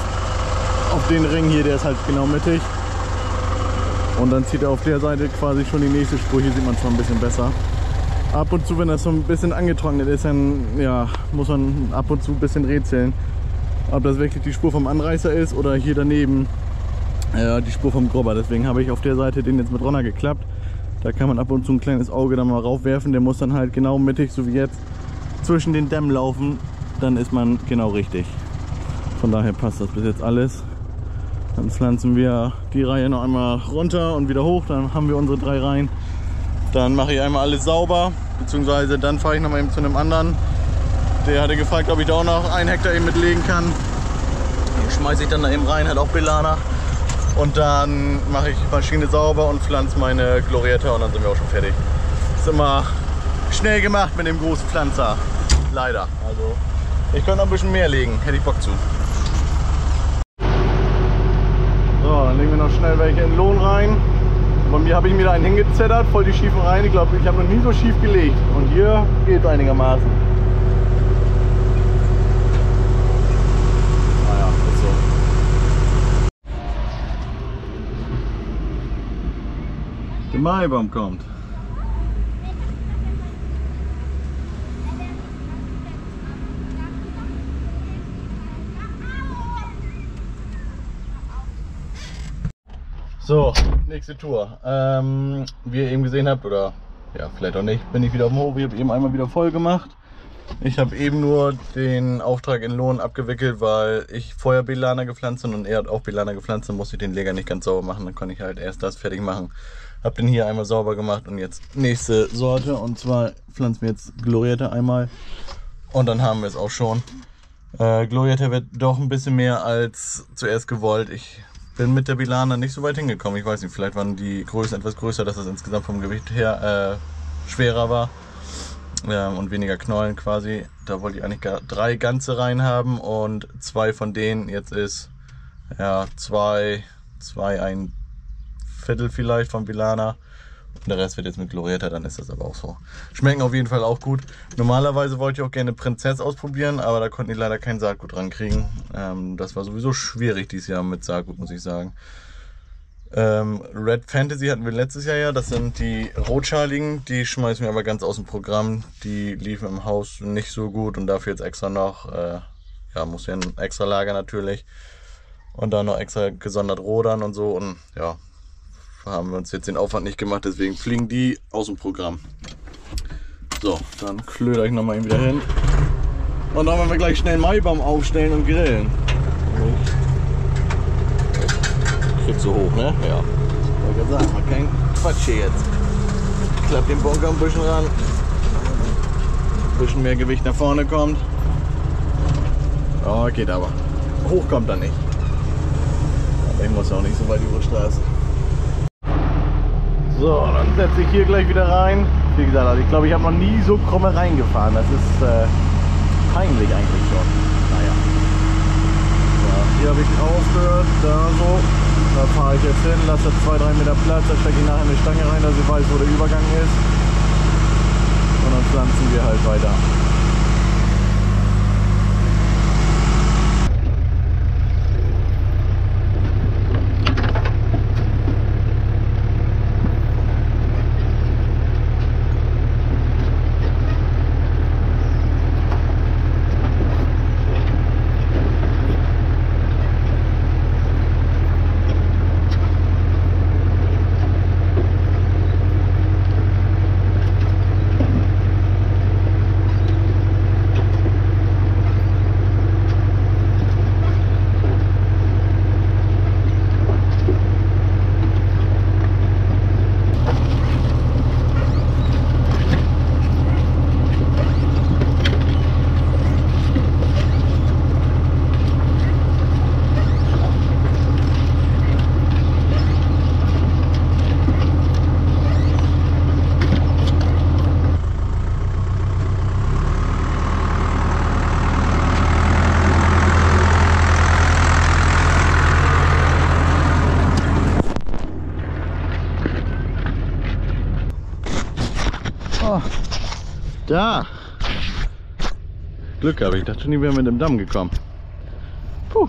auf den Ring hier, der ist halt genau mittig. Und dann zieht er auf der Seite quasi schon die nächste Spur. Hier sieht man es noch ein bisschen besser. Ab und zu, wenn das so ein bisschen angetrocknet ist, dann ja, muss man ab und zu ein bisschen rätseln. Ob das wirklich die Spur vom Anreißer ist oder hier daneben äh, die Spur vom Grubber. Deswegen habe ich auf der Seite den jetzt mit Ronner geklappt. Da kann man ab und zu ein kleines Auge dann mal raufwerfen. Der muss dann halt genau mittig, so wie jetzt, zwischen den Dämmen laufen. Dann ist man genau richtig. Von daher passt das bis jetzt alles. Dann pflanzen wir die Reihe noch einmal runter und wieder hoch. Dann haben wir unsere drei Reihen. Dann mache ich einmal alles sauber. Beziehungsweise dann fahre ich noch mal eben zu einem anderen. Der hatte gefragt, ob ich da auch noch einen Hektar eben mitlegen kann. Den schmeiße ich dann da eben rein, hat auch Belana. Und dann mache ich die Maschine sauber und pflanze meine Gloriette und dann sind wir auch schon fertig. Ist immer schnell gemacht mit dem großen Pflanzer. Leider. Also ich könnte noch ein bisschen mehr legen, hätte ich Bock zu. So, dann legen wir noch schnell welche in Lohn rein. Bei mir habe ich mir da einen hingezettert, voll die schiefen rein. Ich glaube, ich habe noch nie so schief gelegt. Und hier geht es einigermaßen. Der Maibaum kommt. So, nächste Tour. Ähm, wie ihr eben gesehen habt, oder ja, vielleicht auch nicht, bin ich wieder dem Hof. Ich habe eben einmal wieder voll gemacht. Ich habe eben nur den Auftrag in Lohn abgewickelt, weil ich vorher Belana gepflanzt und er hat auch Belana gepflanzt. Dann musste ich den Leger nicht ganz sauber machen. Dann konnte ich halt erst das fertig machen. Hab den hier einmal sauber gemacht und jetzt nächste Sorte. Und zwar pflanzen wir jetzt Gloriette einmal. Und dann haben wir es auch schon. Äh, Gloriette wird doch ein bisschen mehr als zuerst gewollt. Ich bin mit der Bilana nicht so weit hingekommen. Ich weiß nicht, vielleicht waren die Größen etwas größer, dass das insgesamt vom Gewicht her äh, schwerer war ja, und weniger Knollen quasi. Da wollte ich eigentlich drei ganze rein haben und zwei von denen jetzt ist ja zwei, zwei ein Viertel vielleicht von Bilana. Und der Rest wird jetzt mit Glorietta, dann ist das aber auch so. Schmecken auf jeden Fall auch gut. Normalerweise wollte ich auch gerne Prinzess ausprobieren, aber da konnten die leider kein Saatgut rankriegen. Ähm, das war sowieso schwierig dieses Jahr mit Saatgut, muss ich sagen. Ähm, Red Fantasy hatten wir letztes Jahr ja, das sind die rotschaligen, die schmeißen wir aber ganz aus dem Programm. Die liefen im Haus nicht so gut und dafür jetzt extra noch, äh, ja, muss ja ein extra Lager natürlich. Und dann noch extra gesondert rodern und so und ja, haben wir uns jetzt den Aufwand nicht gemacht, deswegen fliegen die aus dem Programm. So, dann klöder ich nochmal wieder hin. Und dann werden wir gleich schnell Maibaum aufstellen und grillen kriegt so hoch, ne? Ja. Wollte ich sagen, mal kein Quatsch hier jetzt. Klappt den Bunker ein bisschen ran. Ein bisschen mehr Gewicht nach vorne kommt. Oh, geht aber. Hoch kommt er nicht. Aber ich muss auch nicht so weit über die Straße. So, dann setze ich hier gleich wieder rein. Wie gesagt, also ich glaube, ich habe noch nie so krumme reingefahren. Das ist äh, peinlich eigentlich schon. Naja. Ja, hier habe ich aufgehört, da so. Da fahre ich jetzt hin, lasse 2-3 Meter Platz, da stecke ich nachher eine Stange rein, dass ich weiß, wo der Übergang ist. Und dann pflanzen wir halt weiter. Da. Glück habe ich. dachte schon, die wären mit dem Damm gekommen. Puh.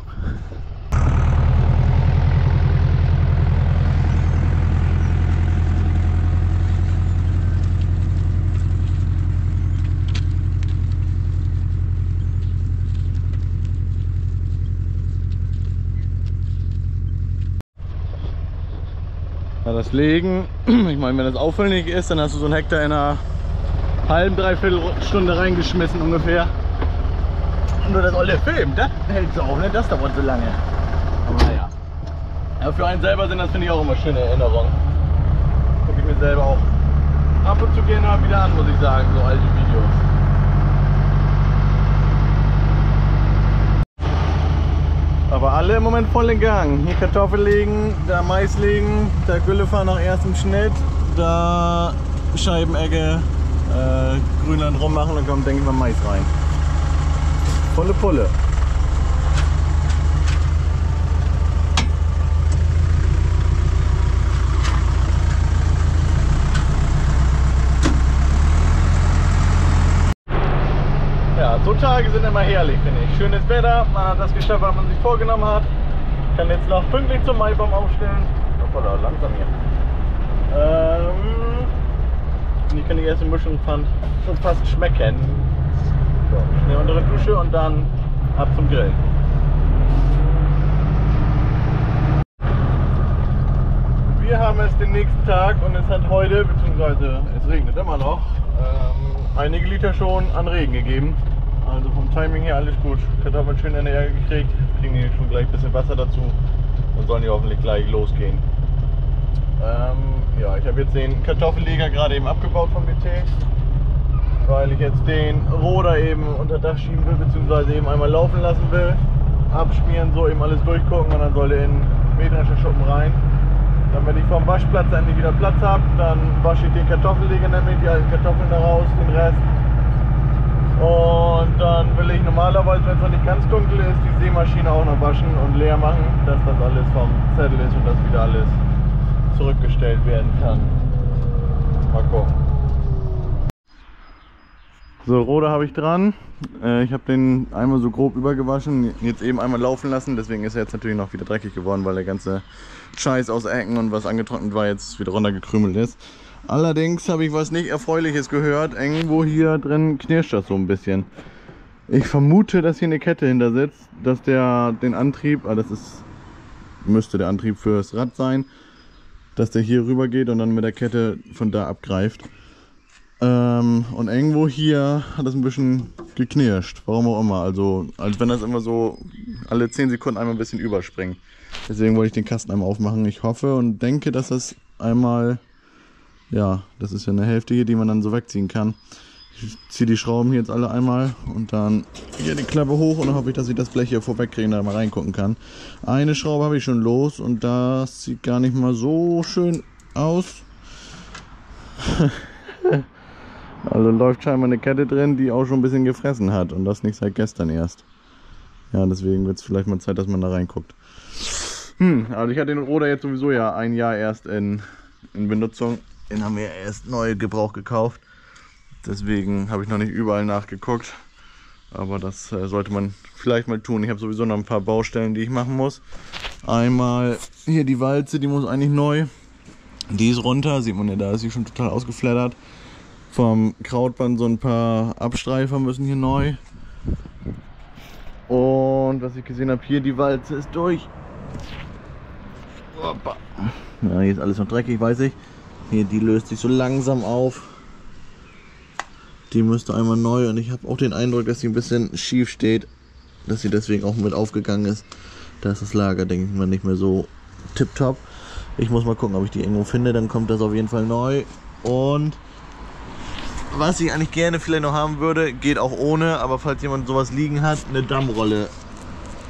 das Legen, ich meine, wenn das auffällig ist, dann hast du so einen Hektar in einer halben, dreiviertel Stunde reingeschmissen ungefähr. Nur das olle Film, das hält so auf, ne? Das dauert so lange. Aber naja. Ja, für einen selber sind das finde ich auch immer schöne Erinnerungen. Gucke ich mir selber auch ab und zu gerne wieder an, muss ich sagen, so alte Videos. Aber alle im Moment voll in Gang. Hier Kartoffel legen, da Mais legen, da Güllefahr nach erstem Schnitt, da Scheibenecke, äh, Grünland rummachen, dann kommt, denke ich mal, Mais rein. Volle Pulle. Ja, so Tage sind immer herrlich, finde ich. Schönes Wetter, man hat das geschafft, was man sich vorgenommen hat. Kann jetzt noch pünktlich zum Maibaum aufstellen. Oh, langsam hier. Ähm, ich kann die erste Mischung fand schon fast schmecken. So, schnell unter der Dusche und dann ab zum Grillen. Wir haben es den nächsten Tag und es hat heute, beziehungsweise es regnet immer noch, ähm, einige Liter schon an Regen gegeben. Also vom Timing her alles gut. Kartoffeln schön in der Erde gekriegt. Kriegen die schon gleich ein bisschen Wasser dazu. Dann sollen die hoffentlich gleich losgehen. Ähm, ja, ich habe jetzt den Kartoffelleger gerade eben abgebaut vom BT. Weil ich jetzt den Roder eben unter Dach schieben will, beziehungsweise eben einmal laufen lassen will. Abschmieren, so eben alles durchgucken und dann soll er in metrische Schuppen rein. Dann, wenn ich vom Waschplatz endlich wieder Platz habe, dann wasche ich den Kartoffelleger nämlich, die alten Kartoffeln da raus, den Rest. Und dann will ich normalerweise, wenn es noch nicht ganz dunkel ist, die Seemaschine auch noch waschen und leer machen, dass das alles vom Zettel ist und dass wieder alles zurückgestellt werden kann. Mal gucken. So, Roder habe ich dran. Äh, ich habe den einmal so grob übergewaschen, jetzt eben einmal laufen lassen. Deswegen ist er jetzt natürlich noch wieder dreckig geworden, weil der ganze Scheiß aus Ecken und was angetrocknet war, jetzt wieder runtergekrümelt ist. Allerdings habe ich was nicht Erfreuliches gehört. Irgendwo hier drin knirscht das so ein bisschen. Ich vermute, dass hier eine Kette hinter sitzt, dass der den Antrieb, ah, das ist, müsste der Antrieb fürs Rad sein, dass der hier rüber geht und dann mit der Kette von da abgreift. Ähm, und irgendwo hier hat das ein bisschen geknirscht, warum auch immer. Also, als wenn das immer so alle 10 Sekunden einmal ein bisschen überspringt. Deswegen wollte ich den Kasten einmal aufmachen. Ich hoffe und denke, dass das einmal, ja, das ist ja eine Hälfte hier, die man dann so wegziehen kann. Ich ziehe die Schrauben hier jetzt alle einmal und dann hier die Klappe hoch und dann hoffe ich, dass ich das Blech hier vorwegkriege und da mal reingucken kann. Eine Schraube habe ich schon los und das sieht gar nicht mal so schön aus. Also läuft scheinbar eine Kette drin, die auch schon ein bisschen gefressen hat und das nicht seit gestern erst. Ja, deswegen wird es vielleicht mal Zeit, dass man da reinguckt. Hm, also ich hatte den Roder jetzt sowieso ja ein Jahr erst in, in Benutzung. Den haben wir erst neu Gebrauch gekauft. Deswegen habe ich noch nicht überall nachgeguckt. Aber das äh, sollte man vielleicht mal tun. Ich habe sowieso noch ein paar Baustellen, die ich machen muss. Einmal hier die Walze, die muss eigentlich neu. Die ist runter, sieht man ja, da ist sie schon total ausgeflattert vom Krautband so ein paar Abstreifer müssen hier neu. Und was ich gesehen habe, hier die Walze ist durch. Opa. Ja, hier ist alles noch dreckig, weiß ich. Hier, die löst sich so langsam auf. Die müsste einmal neu und ich habe auch den Eindruck, dass sie ein bisschen schief steht. Dass sie deswegen auch mit aufgegangen ist. Da ist das Lager, denke ich mal, nicht mehr so tipptopp. Ich muss mal gucken, ob ich die irgendwo finde. Dann kommt das auf jeden Fall neu. Und was ich eigentlich gerne vielleicht noch haben würde, geht auch ohne, aber falls jemand sowas liegen hat, eine Dammrolle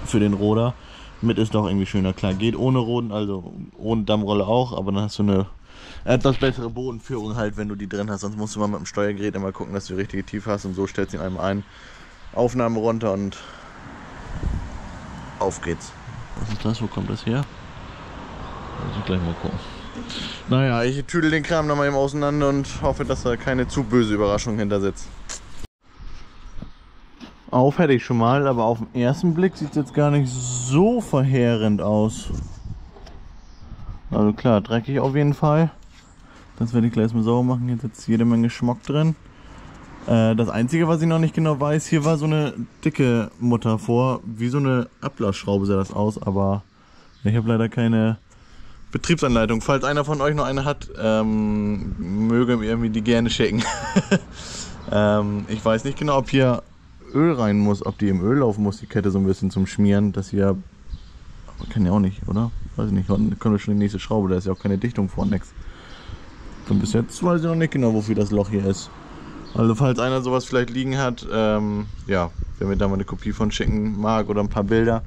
für den Roder. Mit ist doch irgendwie schöner. Klar, geht ohne Roden, also ohne Dammrolle auch, aber dann hast du eine etwas bessere Bodenführung halt, wenn du die drin hast. Sonst musst du mal mit dem Steuergerät immer gucken, dass du die richtige Tiefe hast und so stellst du ihn einmal ein. Aufnahme runter und auf geht's. Was ist das? Wo kommt das her? Ich gleich mal gucken. Naja, ich tüdel den Kram nochmal eben auseinander und hoffe, dass da keine zu böse Überraschung hinter sitzt. Auf hätte ich schon mal, aber auf den ersten Blick sieht es jetzt gar nicht so verheerend aus. Also klar, dreckig auf jeden Fall. Das werde ich gleich mal sauber machen. Hier sitzt jede Menge Schmock drin. Äh, das einzige, was ich noch nicht genau weiß, hier war so eine dicke Mutter vor. Wie so eine Ablassschraube sah das aus, aber ich habe leider keine Betriebsanleitung. Falls einer von euch noch eine hat, ähm, möge mir irgendwie die gerne schicken. ähm, ich weiß nicht genau, ob hier Öl rein muss, ob die im Öl laufen muss, die Kette so ein bisschen zum Schmieren, dass hier. Aber kann ja auch nicht, oder? Weiß ich nicht. Können wir schon die nächste Schraube, da ist ja auch keine Dichtung vor, nix. Und bis jetzt weiß ich noch nicht genau, wofür das Loch hier ist. Also falls einer sowas vielleicht liegen hat, ähm, ja, wer mir da mal eine Kopie von schicken mag oder ein paar Bilder,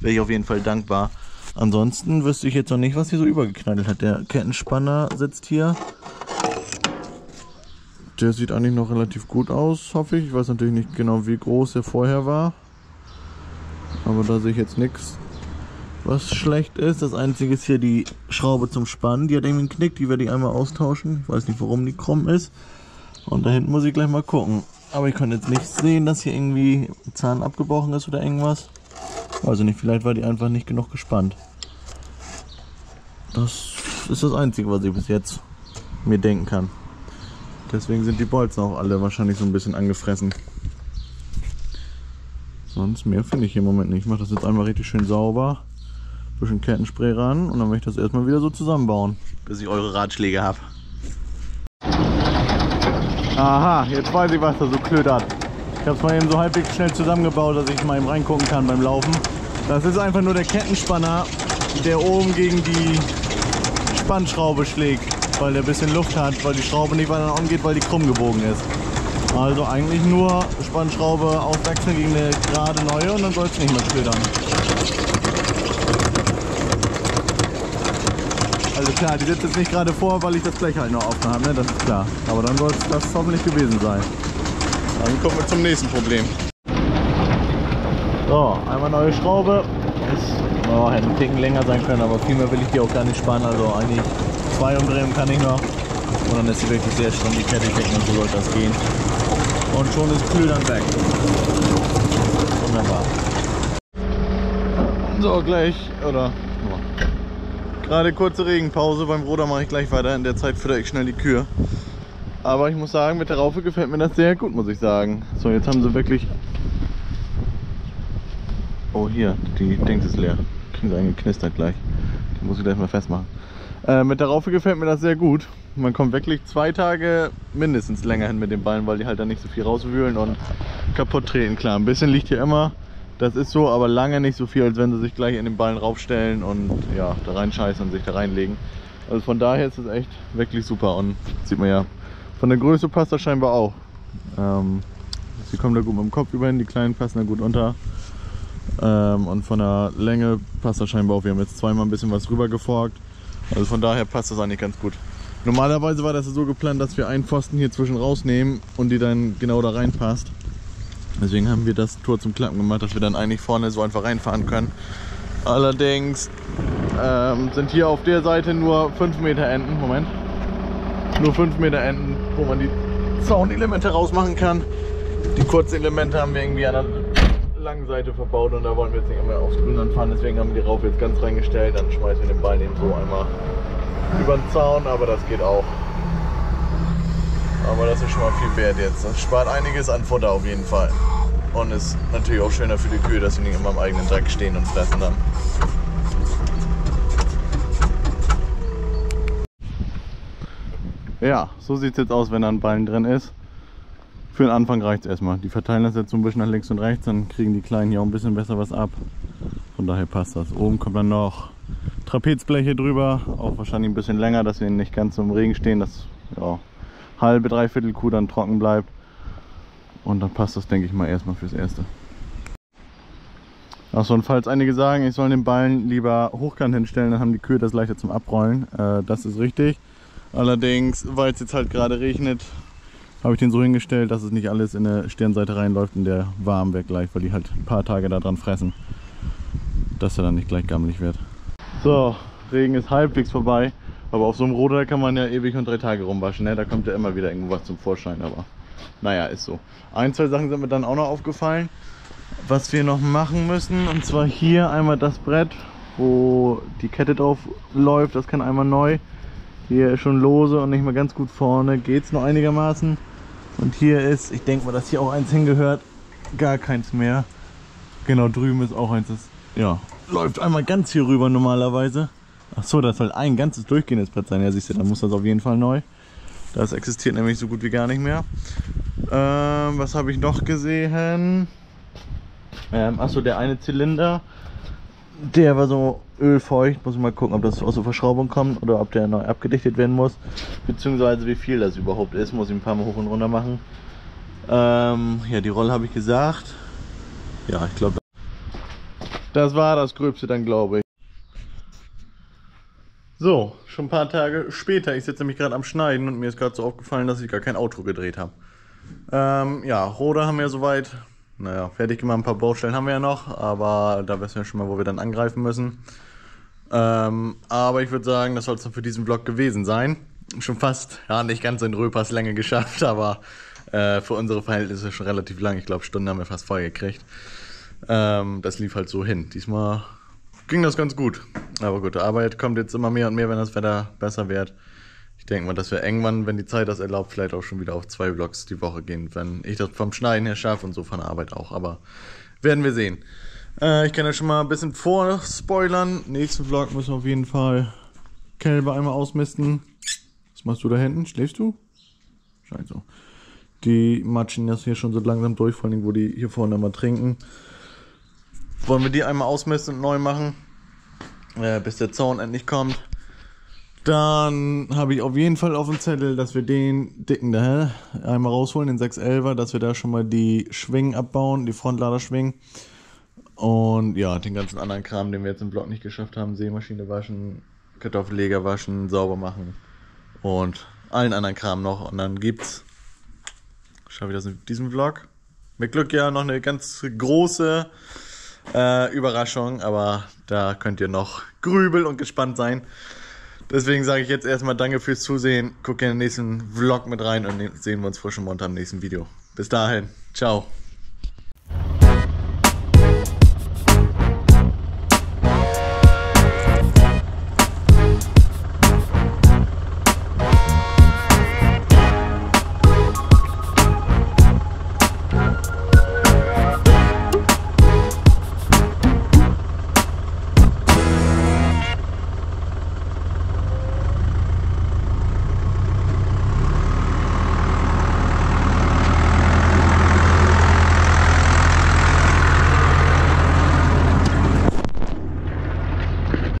wäre ich auf jeden Fall dankbar. Ansonsten wüsste ich jetzt noch nicht, was hier so übergeknallt hat. Der Kettenspanner sitzt hier. Der sieht eigentlich noch relativ gut aus, hoffe ich. Ich weiß natürlich nicht genau, wie groß er vorher war. Aber da sehe ich jetzt nichts, was schlecht ist. Das einzige ist hier die Schraube zum Spannen. Die hat irgendwie einen Knick, die werde ich einmal austauschen. Ich weiß nicht, warum die krumm ist. Und da hinten muss ich gleich mal gucken. Aber ich kann jetzt nicht sehen, dass hier irgendwie Zahn abgebrochen ist oder irgendwas. Also nicht, vielleicht war die einfach nicht genug gespannt. Das ist das Einzige, was ich bis jetzt mir denken kann. Deswegen sind die Bolzen auch alle wahrscheinlich so ein bisschen angefressen. Sonst mehr finde ich im Moment nicht. Ich mache das jetzt einmal richtig schön sauber. Bisschen Kettenspray ran und dann werde ich das erstmal wieder so zusammenbauen, bis ich eure Ratschläge habe. Aha, jetzt weiß ich, was da so klödert. Ich habe es mal eben so halbwegs schnell zusammengebaut, dass ich mal eben reingucken kann beim Laufen. Das ist einfach nur der Kettenspanner, der oben gegen die Spannschraube schlägt, weil der ein bisschen Luft hat, weil die Schraube nicht weiter nach unten geht, weil die krumm gebogen ist. Also eigentlich nur Spannschraube auswechseln gegen eine gerade neue und dann soll es nicht mehr klödern. Also klar, die sitzt jetzt nicht gerade vor, weil ich das Blech halt noch offen habe, ne? das ist klar. Aber dann soll es das hoffentlich gewesen sein. Dann kommen wir zum nächsten Problem. So, einmal neue Schraube. Ist, oh, hätte ein Ticken länger sein können, aber viel mehr will ich die auch gar nicht spannen. Also eigentlich zwei Umdrehungen kann ich noch. Und dann ist sie wirklich sehr Kette stecken und so soll das gehen. Und schon ist Kühl dann weg. Wunderbar. So, gleich, oder? Gerade kurze Regenpause, beim Roder mache ich gleich weiter. In der Zeit fütter ich schnell die Kühe. Aber ich muss sagen, mit der Raufe gefällt mir das sehr gut, muss ich sagen. So, jetzt haben sie wirklich... Oh, hier, die Dings ist leer. Kriegen sie eingeknistert gleich. Die muss ich gleich mal festmachen. Äh, mit der Raufe gefällt mir das sehr gut. Man kommt wirklich zwei Tage mindestens länger hin mit den Ballen, weil die halt dann nicht so viel rauswühlen und kaputt treten. Klar, ein bisschen liegt hier immer. Das ist so, aber lange nicht so viel, als wenn sie sich gleich in den Ballen raufstellen und ja, da reinscheißen und sich da reinlegen. Also von daher ist es echt wirklich super und sieht man ja, von der Größe passt das scheinbar auch. Ähm, sie kommen da gut mit dem Kopf über hin, die kleinen passen da gut unter. Ähm, und von der Länge passt das scheinbar auch. Wir haben jetzt zweimal ein bisschen was rüber geforkt. Also von daher passt das eigentlich ganz gut. Normalerweise war das so geplant, dass wir einen Pfosten hier zwischen rausnehmen und die dann genau da reinpasst. Deswegen haben wir das Tor zum Klappen gemacht, dass wir dann eigentlich vorne so einfach reinfahren können. Allerdings ähm, sind hier auf der Seite nur 5 Meter Enden. Moment. Nur 5 Meter Enden, wo man die Zaunelemente rausmachen kann. Die kurzen Elemente haben wir irgendwie an der langen Seite verbaut und da wollen wir jetzt nicht immer aufs Grünland fahren. Deswegen haben wir die Raufe jetzt ganz reingestellt. Dann schmeißen wir den Ball eben so einmal über den Zaun, aber das geht auch. Aber das ist schon mal viel wert jetzt. Das spart einiges an Futter auf jeden Fall. Und ist natürlich auch schöner für die Kühe, dass sie nicht immer im eigenen Dreck stehen und fressen dann. Ja, so sieht es jetzt aus, wenn da ein Ballen drin ist. Für den Anfang reicht es erstmal. Die verteilen das jetzt so ein bisschen nach links und rechts, dann kriegen die Kleinen hier auch ein bisschen besser was ab. Von daher passt das. Oben kommt dann noch Trapezbleche drüber, auch wahrscheinlich ein bisschen länger, dass sie nicht ganz so im Regen stehen, dass ja, halbe, dreiviertel Kuh dann trocken bleibt. Und dann passt das, denke ich mal, erstmal fürs Erste. Achso, und falls einige sagen, ich soll den Ballen lieber hochkant hinstellen, dann haben die Kühe das leichter zum Abrollen. Äh, das ist richtig. Allerdings, weil es jetzt halt gerade regnet, habe ich den so hingestellt, dass es nicht alles in der Stirnseite reinläuft und der warm wird gleich, weil die halt ein paar Tage da dran fressen, dass er dann nicht gleich gammelig wird. So, Regen ist halbwegs vorbei. Aber auf so einem Roder kann man ja ewig und drei Tage rumwaschen. Ne? Da kommt ja immer wieder irgendwo was zum Vorschein. Aber naja, ist so. Ein, zwei Sachen sind mir dann auch noch aufgefallen, was wir noch machen müssen. Und zwar hier einmal das Brett, wo die Kette drauf läuft. Das kann einmal neu. Hier schon lose und nicht mehr ganz gut vorne. Geht es noch einigermaßen. Und hier ist, ich denke mal, dass hier auch eins hingehört, gar keins mehr. Genau, drüben ist auch eins. Das, ja, läuft einmal ganz hier rüber normalerweise. Ach so, das soll ein ganzes durchgehendes Brett sein. Ja, siehst du, dann muss das auf jeden Fall neu. Das existiert nämlich so gut wie gar nicht mehr. Ähm, was habe ich noch gesehen? Ähm, achso, der eine Zylinder, der war so ölfeucht. Muss ich mal gucken, ob das aus der Verschraubung kommt oder ob der neu abgedichtet werden muss. Beziehungsweise wie viel das überhaupt ist. Muss ich ein paar Mal hoch und runter machen. Ähm, ja, die Rolle habe ich gesagt. Ja, ich glaube, das war das Gröbste dann, glaube ich. So, schon ein paar Tage später. Ich sitze nämlich gerade am Schneiden und mir ist gerade so aufgefallen, dass ich gar kein Outro gedreht habe. Ähm, ja, Roder haben wir soweit, naja, fertig gemacht. Ein paar Baustellen haben wir ja noch, aber da wissen wir schon mal, wo wir dann angreifen müssen. Ähm, aber ich würde sagen, das soll es für diesen Vlog gewesen sein. Schon fast, ja, nicht ganz in Röpers Länge geschafft, aber äh, für unsere Verhältnisse schon relativ lang. Ich glaube, Stunden haben wir fast voll gekriegt. Ähm, das lief halt so hin. Diesmal ging das ganz gut. Aber gut, Arbeit kommt jetzt immer mehr und mehr, wenn das Wetter besser wird. Ich denke mal, dass wir irgendwann, wenn die Zeit das erlaubt, vielleicht auch schon wieder auf zwei Vlogs die Woche gehen, wenn ich das vom Schneiden her schaffe und so von der Arbeit auch. Aber werden wir sehen. Äh, ich kann ja schon mal ein bisschen vorspoilern. Nächsten Vlog müssen wir auf jeden Fall Kälber einmal ausmisten. Was machst du da hinten? Schläfst du? Scheint so. Die matschen das hier schon so langsam durch, vor allem wo die hier vorne mal trinken. Wollen wir die einmal ausmisten und neu machen, äh, bis der Zaun endlich kommt. Dann habe ich auf jeden Fall auf dem Zettel, dass wir den dicken da einmal rausholen, den 611er, dass wir da schon mal die Schwingen abbauen, die Frontladerschwingen. Und ja, den ganzen anderen Kram, den wir jetzt im Block nicht geschafft haben, Seemaschine waschen, Kartoffelleger waschen, sauber machen und allen anderen Kram noch. Und dann gibt's, schaffe ich das in diesem Vlog? Mit Glück ja noch eine ganz große äh, Überraschung, aber da könnt ihr noch grübeln und gespannt sein. Deswegen sage ich jetzt erstmal Danke fürs Zusehen. Guckt in den nächsten Vlog mit rein und sehen wir uns frisch und munter im nächsten Video. Bis dahin. Ciao.